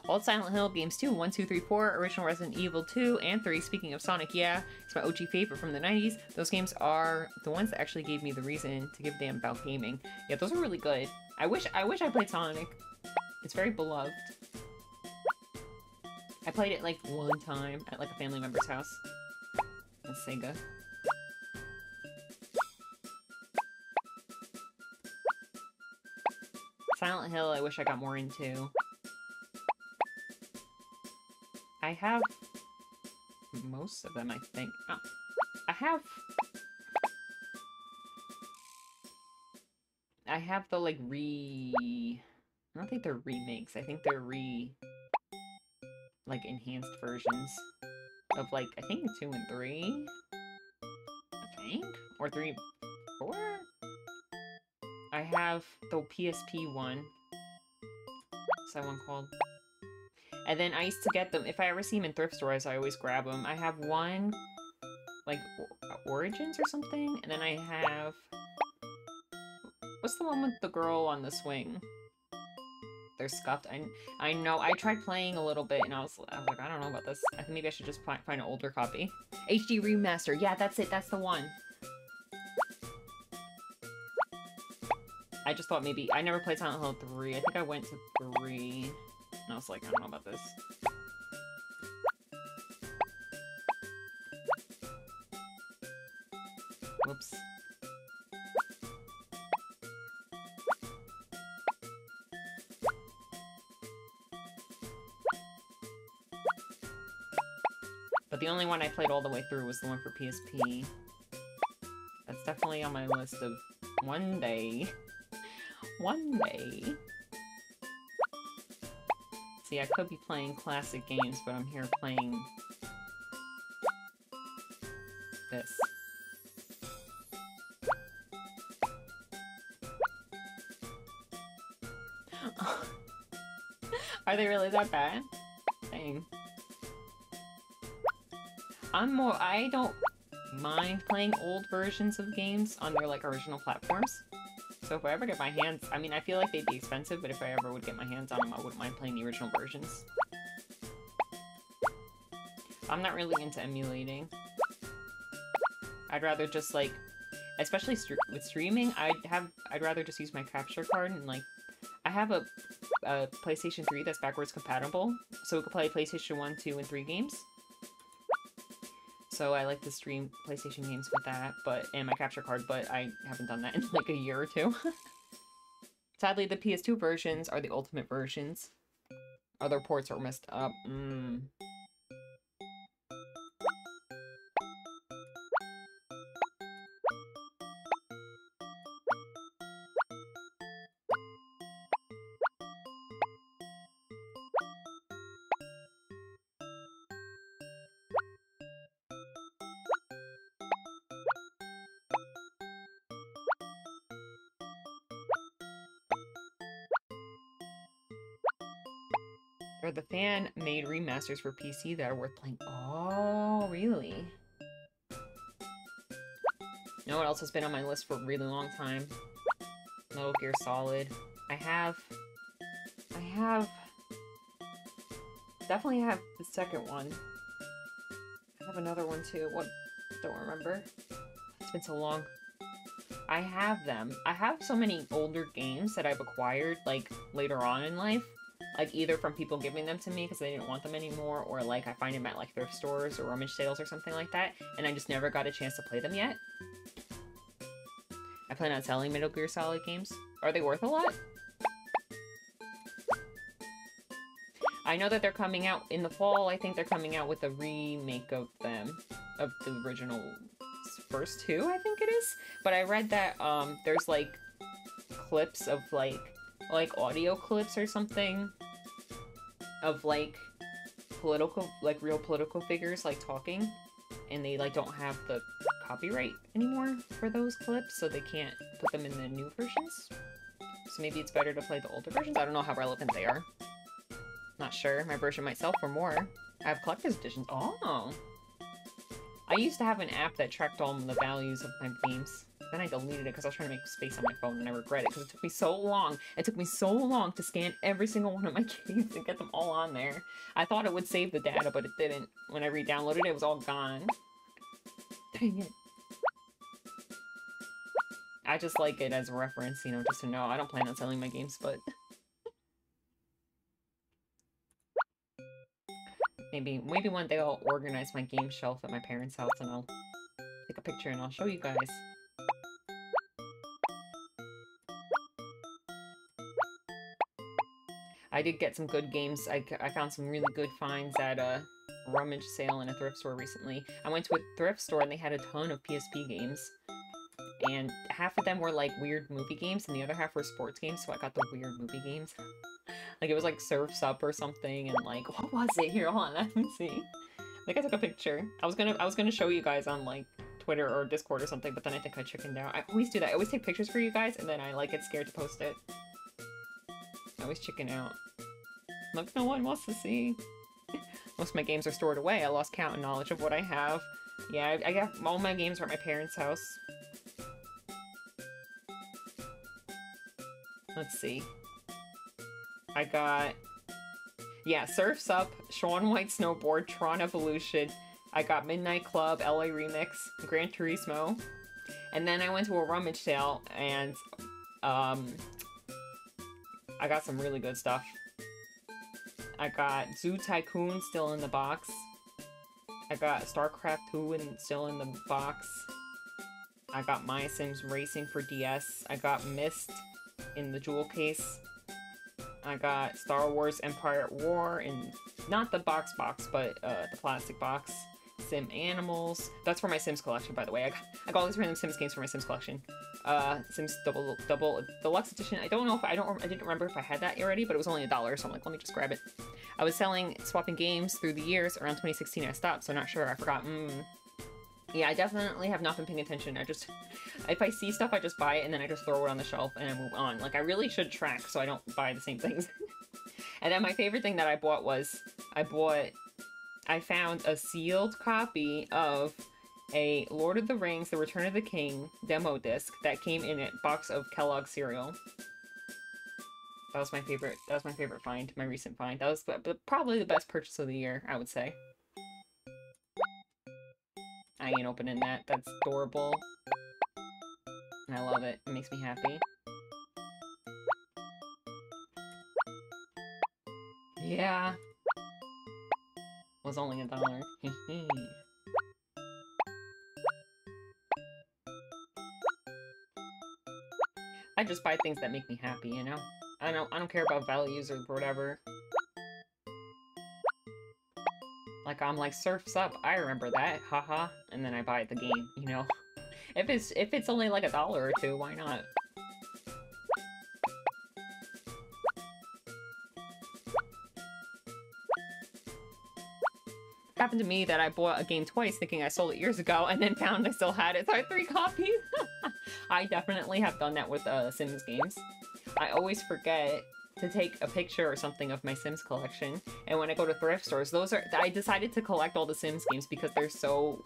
All (laughs) Silent Hill games too. 1, 2, 3, 4, original Resident Evil 2, and 3. Speaking of Sonic, yeah, it's my OG favorite from the 90s. Those games are the ones that actually gave me the reason to give a damn about gaming. Yeah, those are really good. I wish I wish I played Sonic. It's very beloved. I played it like one time at like a family member's house. On Sega. Silent Hill, I wish I got more into. I have most of them, I think. Oh, I have... I have the, like, re... I don't think they're remakes. I think they're re... Like, enhanced versions of, like, I think 2 and 3? I think? Or 3... 4? Have the PSP one. What's that one called? And then I used to get them, if I ever see them in thrift stores, I always grab them. I have one, like, Origins or something, and then I have... What's the one with the girl on the swing? They're scuffed. I, I know, I tried playing a little bit, and I was, I was like, I don't know about this. I think maybe I should just find, find an older copy. HD Remaster, yeah, that's it, that's the one. Just thought maybe, I never played Silent Hill 3. I think I went to 3. And I was like, I don't know about this. Whoops. But the only one I played all the way through was the one for PSP. That's definitely on my list of one day. One day. See, I could be playing classic games, but I'm here playing this. (laughs) Are they really that bad? Dang. I'm more- I don't mind playing old versions of games on their, like, original platforms. So if I ever get my hands... I mean, I feel like they'd be expensive, but if I ever would get my hands on them, I wouldn't mind playing the original versions. I'm not really into emulating. I'd rather just, like... Especially st with streaming, I'd have... I'd rather just use my capture card and, like... I have a, a PlayStation 3 that's backwards compatible, so we could play PlayStation 1, 2, and 3 games. So I like to stream PlayStation games with that, but and my capture card, but I haven't done that in like a year or two. (laughs) Sadly, the PS2 versions are the ultimate versions. Other ports are messed up. Mm. Remasters for PC that are worth playing. Oh, really? You know what else has been on my list for a really long time? Metal Gear Solid. I have... I have... Definitely have the second one. I have another one too. What? Don't remember. It's been so long. I have them. I have so many older games that I've acquired, like, later on in life like either from people giving them to me because they didn't want them anymore, or like I find them at like thrift stores or rummage sales or something like that, and I just never got a chance to play them yet. I plan on selling Metal Gear Solid games. Are they worth a lot? I know that they're coming out in the fall. I think they're coming out with a remake of them, of the original first two, I think it is. But I read that um, there's like clips of like like audio clips or something of like political like real political figures like talking and they like don't have the copyright anymore for those clips, so they can't put them in the new versions. So maybe it's better to play the older versions. I don't know how relevant they are. Not sure. My version might sell for more. I have collector's editions. Oh! I used to have an app that tracked all the values of my games. Then I deleted it because I was trying to make space on my phone and I regret it because it took me so long. It took me so long to scan every single one of my (laughs) games and get them all on there. I thought it would save the data, but it didn't. When I re-downloaded it, it was all gone. Dang it. I just like it as a reference, you know, just to know. I don't plan on selling my games, but... (laughs) maybe, maybe one day I'll organize my game shelf at my parents' house and I'll take a picture and I'll show you guys. I did get some good games. I, I found some really good finds at a rummage sale in a thrift store recently. I went to a thrift store and they had a ton of PSP games. And half of them were like weird movie games and the other half were sports games, so I got the weird movie games. (laughs) like it was like Surf's Up or something and like, (laughs) what was it? Here, hold on, (laughs) let me see. I think I took a picture. I was gonna I was gonna show you guys on like Twitter or Discord or something, but then I think I chickened out. I always do that. I always take pictures for you guys and then I like get scared to post it. I always chicken out. Look, no one wants to see. (laughs) Most of my games are stored away. I lost count and knowledge of what I have. Yeah, I, I got all my games are at my parents' house. Let's see. I got... Yeah, Surf's Up, Shaun White Snowboard, Tron Evolution. I got Midnight Club, LA Remix, Gran Turismo. And then I went to a rummage sale and um, I got some really good stuff. I got Zoo Tycoon still in the box. I got StarCraft 2 and still in the box. I got MySims Racing for DS. I got Myst in the jewel case. I got Star Wars Empire at War in not the box box, but uh, the plastic box. SimAnimals. That's for my Sims collection, by the way. I got, I got all these random Sims games for my Sims collection. Uh, Sims Double Double Deluxe Edition. I don't know if I don't I didn't remember if I had that already, but it was only a dollar, so I'm like, let me just grab it. I was selling swapping games through the years. Around 2016, I stopped, so I'm not sure. I forgot. Mm. Yeah, I definitely have not been paying attention. I just, if I see stuff, I just buy it and then I just throw it on the shelf and I move on. Like, I really should track so I don't buy the same things. (laughs) and then my favorite thing that I bought was, I bought, I found a sealed copy of a Lord of the Rings, The Return of the King demo disc that came in a box of Kellogg cereal. That was my favorite. That was my favorite find. My recent find. That was probably the best purchase of the year. I would say. I ain't opening that. That's adorable. I love it. It makes me happy. Yeah. Was only a dollar. (laughs) I just buy things that make me happy, you know? I don't I don't care about values or whatever. Like I'm like surfs up, I remember that, haha, and then I buy the game, (laughs) you know? If it's if it's only like a dollar or two, why not? happened to me that I bought a game twice thinking I sold it years ago and then found I still had it, so I had three copies. (laughs) I definitely have done that with uh, Sims games. I always forget to take a picture or something of my Sims collection. And when I go to thrift stores, those are- I decided to collect all the Sims games because they're so...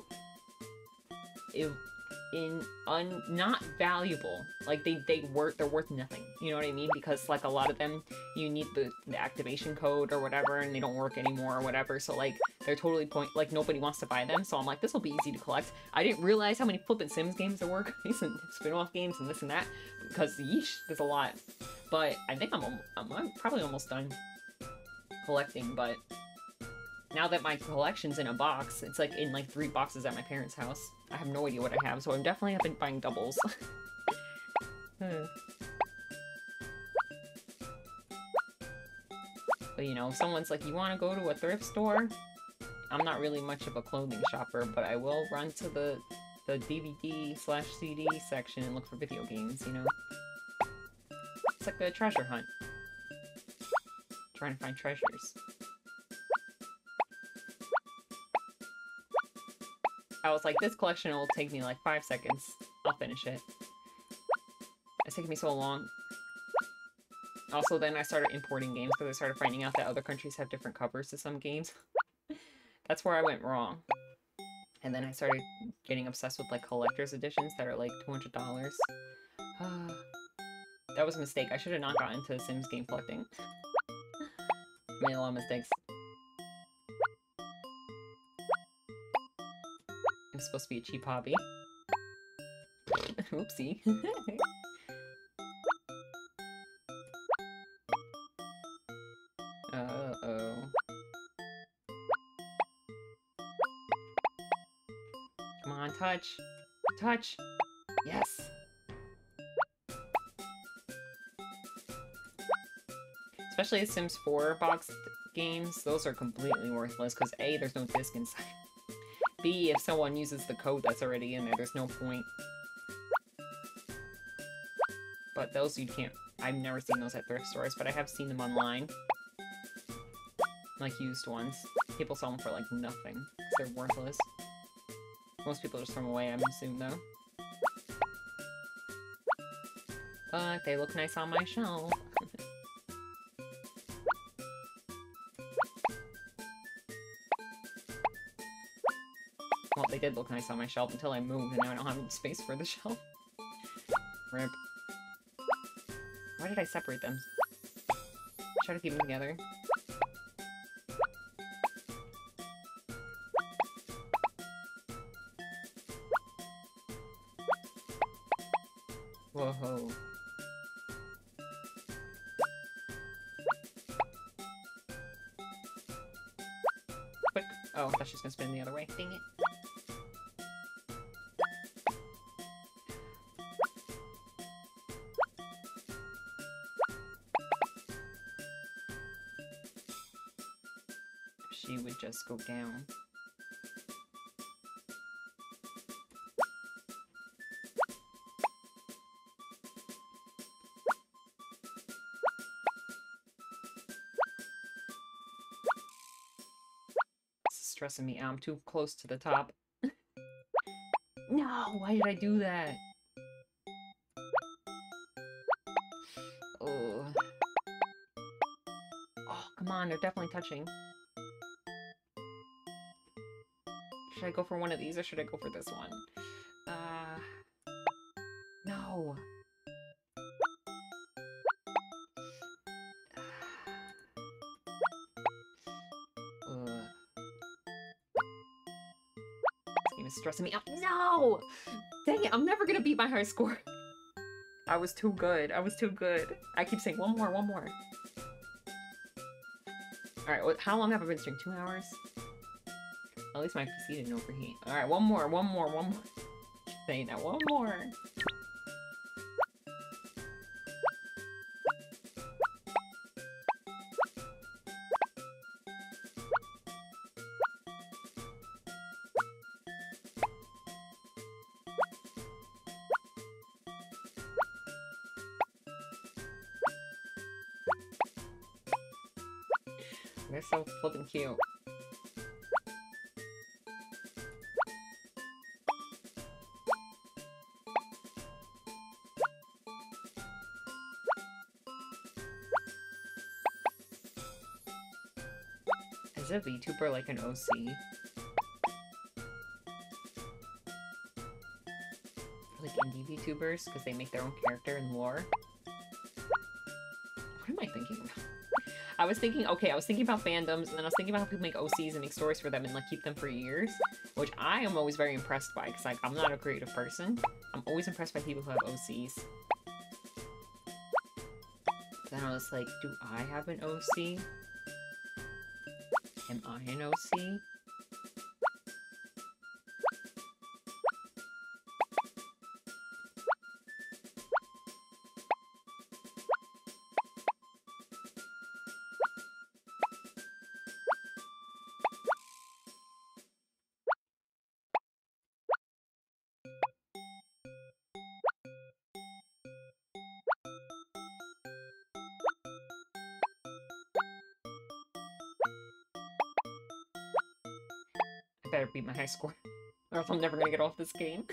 in un not valuable like they they worth they're worth nothing you know what i mean because like a lot of them you need the, the activation code or whatever and they don't work anymore or whatever so like they're totally point like nobody wants to buy them so i'm like this will be easy to collect i didn't realize how many flippin' sims games there were (laughs) and spin-off games and this and that because yeesh there's a lot but i think i'm i'm, I'm probably almost done collecting but now that my collection's in a box, it's like in like three boxes at my parents' house. I have no idea what I have, so I'm definitely have been buying doubles. (laughs) hmm. But you know, if someone's like, you want to go to a thrift store? I'm not really much of a clothing shopper, but I will run to the the DVD slash CD section and look for video games, you know? It's like a treasure hunt. Trying to find treasures. I was like, this collection will take me like five seconds. I'll finish it. It's taking me so long. Also, then I started importing games because I started finding out that other countries have different covers to some games. (laughs) That's where I went wrong. And then I started getting obsessed with like collector's editions that are like $200. (sighs) that was a mistake. I should have not gotten into the Sims game collecting. (laughs) Made a lot of mistakes. It's supposed to be a cheap hobby. (laughs) Oopsie. Touch. Touch! Yes! Especially Sims 4 box games, those are completely worthless because A, there's no disc inside. B, if someone uses the code that's already in there, there's no point. But those you can't... I've never seen those at thrift stores, but I have seen them online. Like, used ones. People sell them for, like, nothing. They're worthless. Most people just throw them away, I'm assuming, though. But they look nice on my shelf. (laughs) well, they did look nice on my shelf until I moved, and now I don't have space for the (laughs) shelf. Rip. Why did I separate them? Try to keep them together. Gonna spin the other way. Dang it. She would just go down. Stressing me out. I'm too close to the top. no, why did I do that? Oh. Oh, come on, they're definitely touching. Should I go for one of these or should I go for this one? Is stressing me out. No! Dang it, I'm never gonna beat my high score. I was too good. I was too good. I keep saying one more, one more. Alright, how long have I been streaming? Two hours? At least my PC didn't overheat. Alright, one more, one more, one more. Saying that, one more. A VTuber like an OC? Like indie VTubers, because they make their own character and lore? What am I thinking about? I was thinking, okay, I was thinking about fandoms, and then I was thinking about how people make OCs and make stories for them and like keep them for years, which I am always very impressed by, because like I'm not a creative person. I'm always impressed by people who have OCs. Then I was like, do I have an OC? Am I an OC? My high score. (laughs) Or else I'm never gonna get off this game.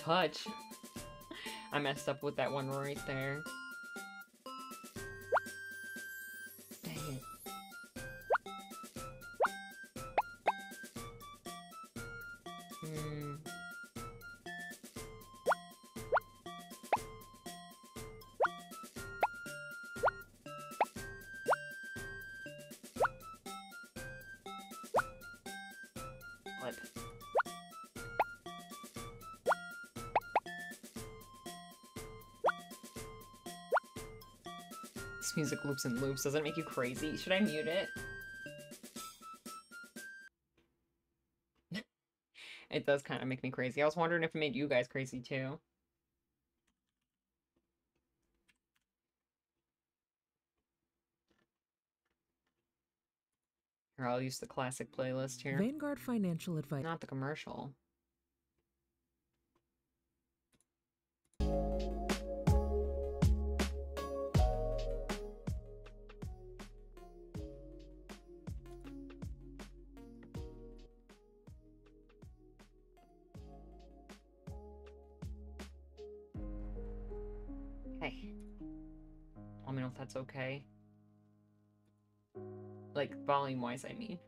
Touch. I messed up with that one right there. Music loops and loops. Does it make you crazy? Should I mute it? (laughs) it does kind of make me crazy. I was wondering if it made you guys crazy too. Here, I'll use the classic playlist here. Vanguard Financial Advice. Not the commercial. That's okay. Like, volume wise, I mean.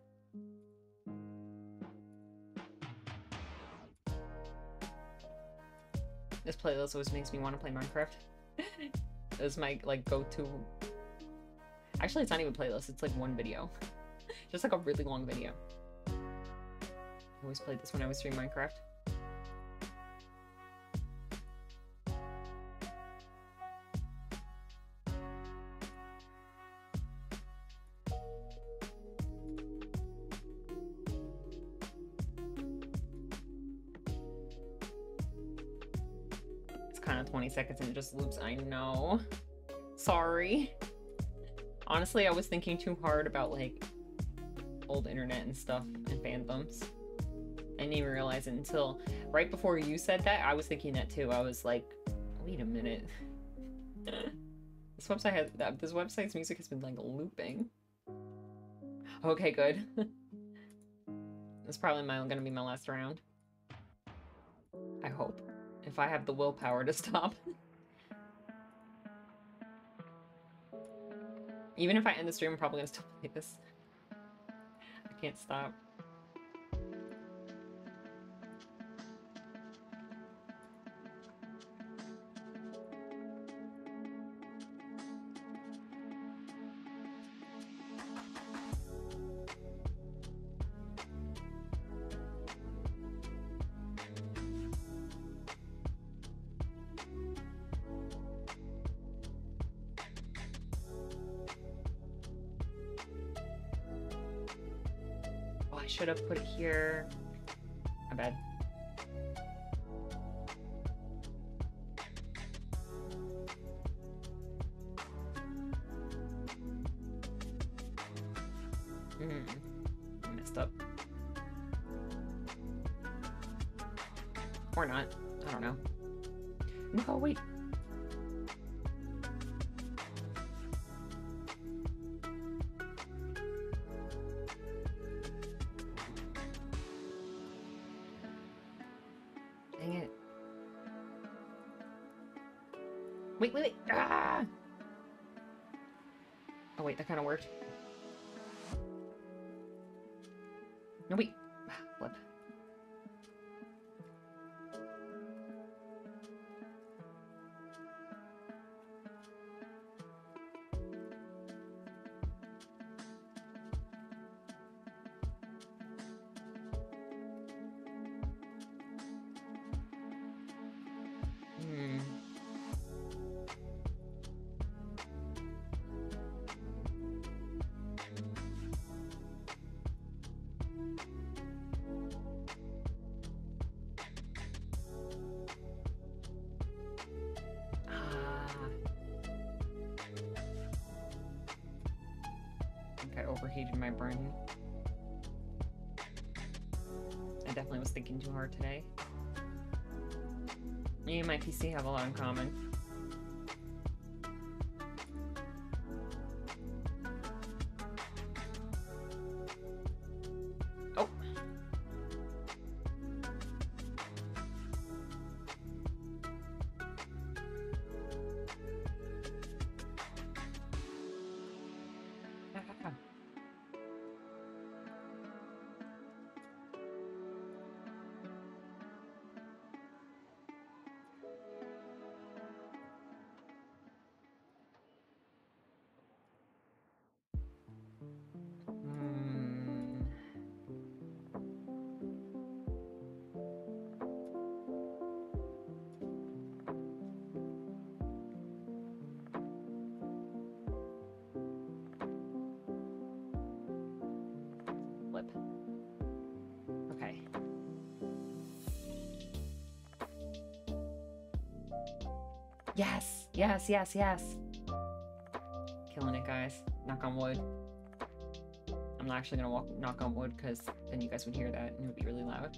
This playlist always makes me want to play Minecraft. (laughs) Is my like go-to. Actually, it's not even playlist. It's like one video, (laughs) just like a really long video. I always played this when I was doing Minecraft. Just loops. I know. Sorry. Honestly, I was thinking too hard about like old internet and stuff and fandoms. I didn't even realize it until right before you said that. I was thinking that too. I was like, wait a minute. (laughs) this website has that this website's music has been like looping. Okay, good. (laughs) That's probably my gonna be my last round. I hope. If I have the willpower to (laughs) stop. Even if I end the stream, I'm probably gonna still play this. I can't stop. Should thinking too hard today. Me and my PC have a lot in common. Yes, yes, yes, yes. Killing it, guys. Knock on wood. I'm not actually gonna walk knock on wood because then you guys would hear that and it would be really loud.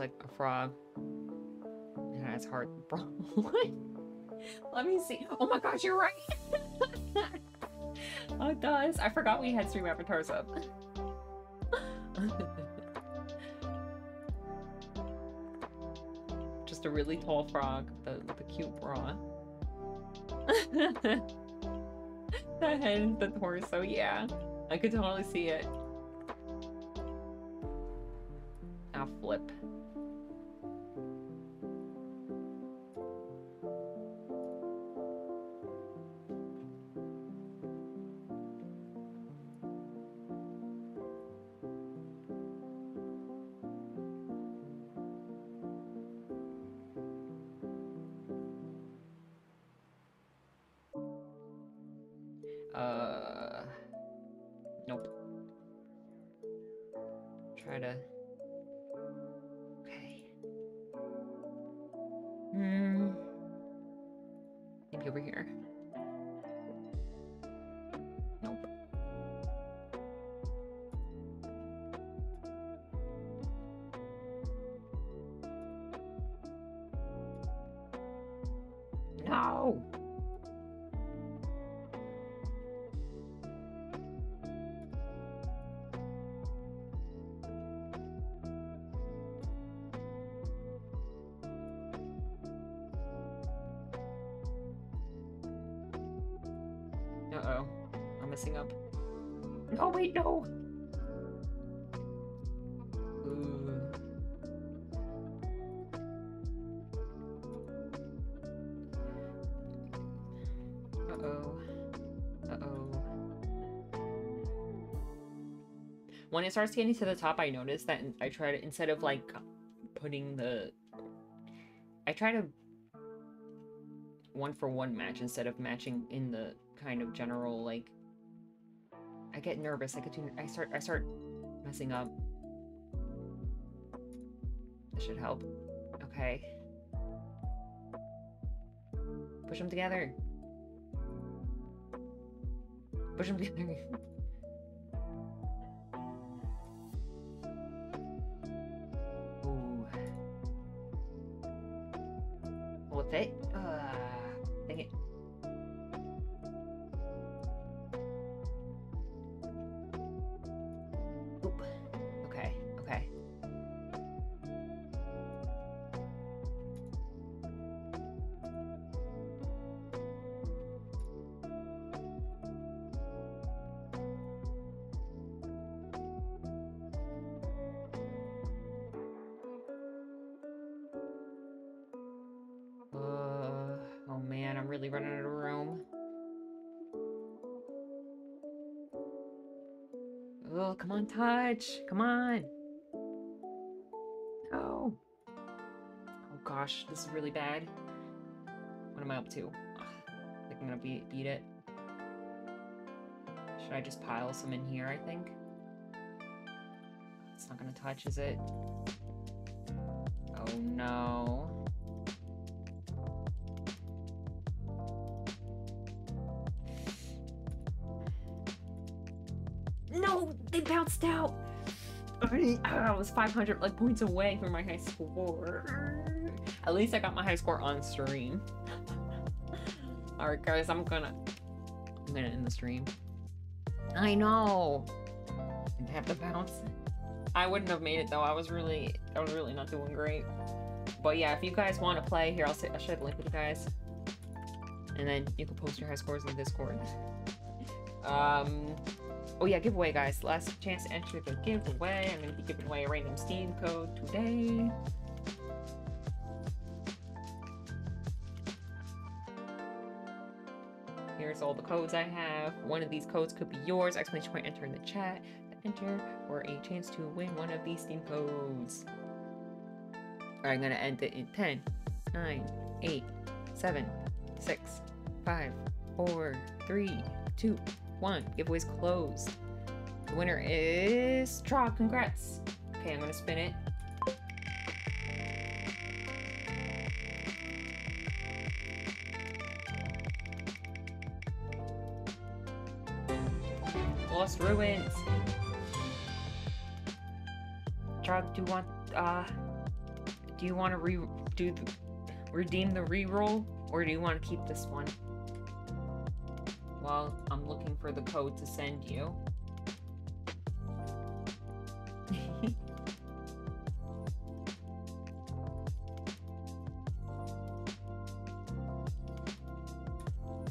Like a frog. And it has heart. Bro, what? Let me see. Oh my gosh, you're right. (laughs) oh, it does. I forgot we had stream avatars up. (laughs) Just a really tall frog with with a cute bra. (laughs) the head and the torso, yeah. I could totally see it. Now flip. When it starts getting to the top, I notice that I try to instead of like putting the, I try to one for one match instead of matching in the kind of general like. I get nervous. I get too. I start. I start messing up. This should help. Okay. Push them together. Push them together. (laughs) running out of room. Oh, come on, touch. Come on. No. Oh gosh, this is really bad. What am I up to? Ugh, I think I'm gonna beat, beat it. Should I just pile some in here, I think? It's not gonna touch, is it? Oh. No, I I was 500 like points away from my high score. At least I got my high score on stream. (laughs) All right, guys, I'm gonna I'm gonna end the stream. I know. Didn't have to bounce. I wouldn't have made it though. I was really I was really not doing great. But yeah, if you guys want to play, here I'll say I'll share the link with you guys, and then you can post your high scores in Discord. Um. Oh yeah, giveaway, guys. Last chance to enter the giveaway. I'm gonna be giving away a random Steam code today. Here's all the codes I have. One of these codes could be yours. Exclamation point enter in the chat. Enter for a chance to win one of these Steam codes. Alright, I'm gonna end it in 10, 9, 8, 7, 6, 5, 4, 3, 2, 1. Giveaway's closed. The winner is Trog. Congrats. Okay, I'm gonna spin it. Lost Ruins. Trog, do you want uh do you want to re do the, redeem the reroll or do you want to keep this one? Well, I'm looking for the code to send you. (laughs) oh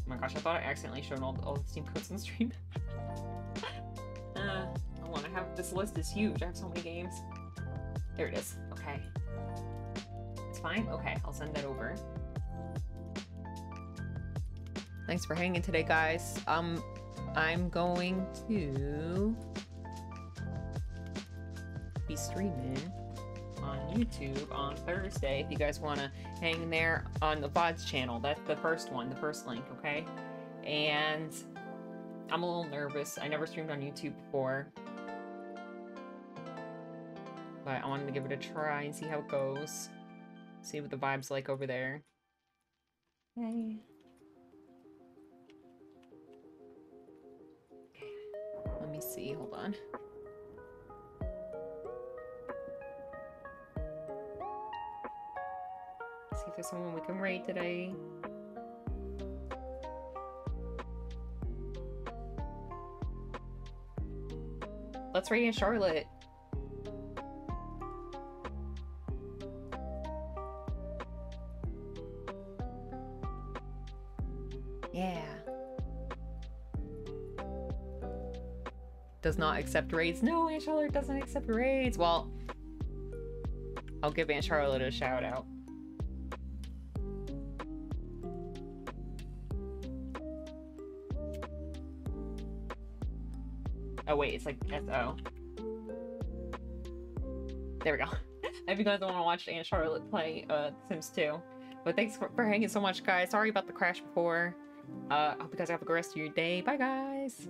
my gosh, I thought I accidentally showed all, all the Steam codes on the stream. (laughs) uh, I want to have this list is huge. I have so many games. There it is. Okay. It's fine? Okay, I'll send that over. Thanks for hanging today, guys. Um, I'm going to be streaming on YouTube on Thursday. If you guys want to hang there on the VODs channel, that's the first one, the first link, okay? And I'm a little nervous. I never streamed on YouTube before. But I wanted to give it a try and see how it goes. See what the vibe's like over there. Hey. See, hold on. See if there's someone we can raid today. Let's raid in Charlotte. Does not accept raids. No, Aunt Charlotte doesn't accept raids. Well, I'll give Aunt Charlotte a shout out. Oh wait, it's like S-O. There we go. (laughs) if you guys don't want to watch Aunt Charlotte play uh, Sims 2. But thanks for, for hanging so much, guys. Sorry about the crash before. Uh, hope you guys have a good rest of your day. Bye, guys.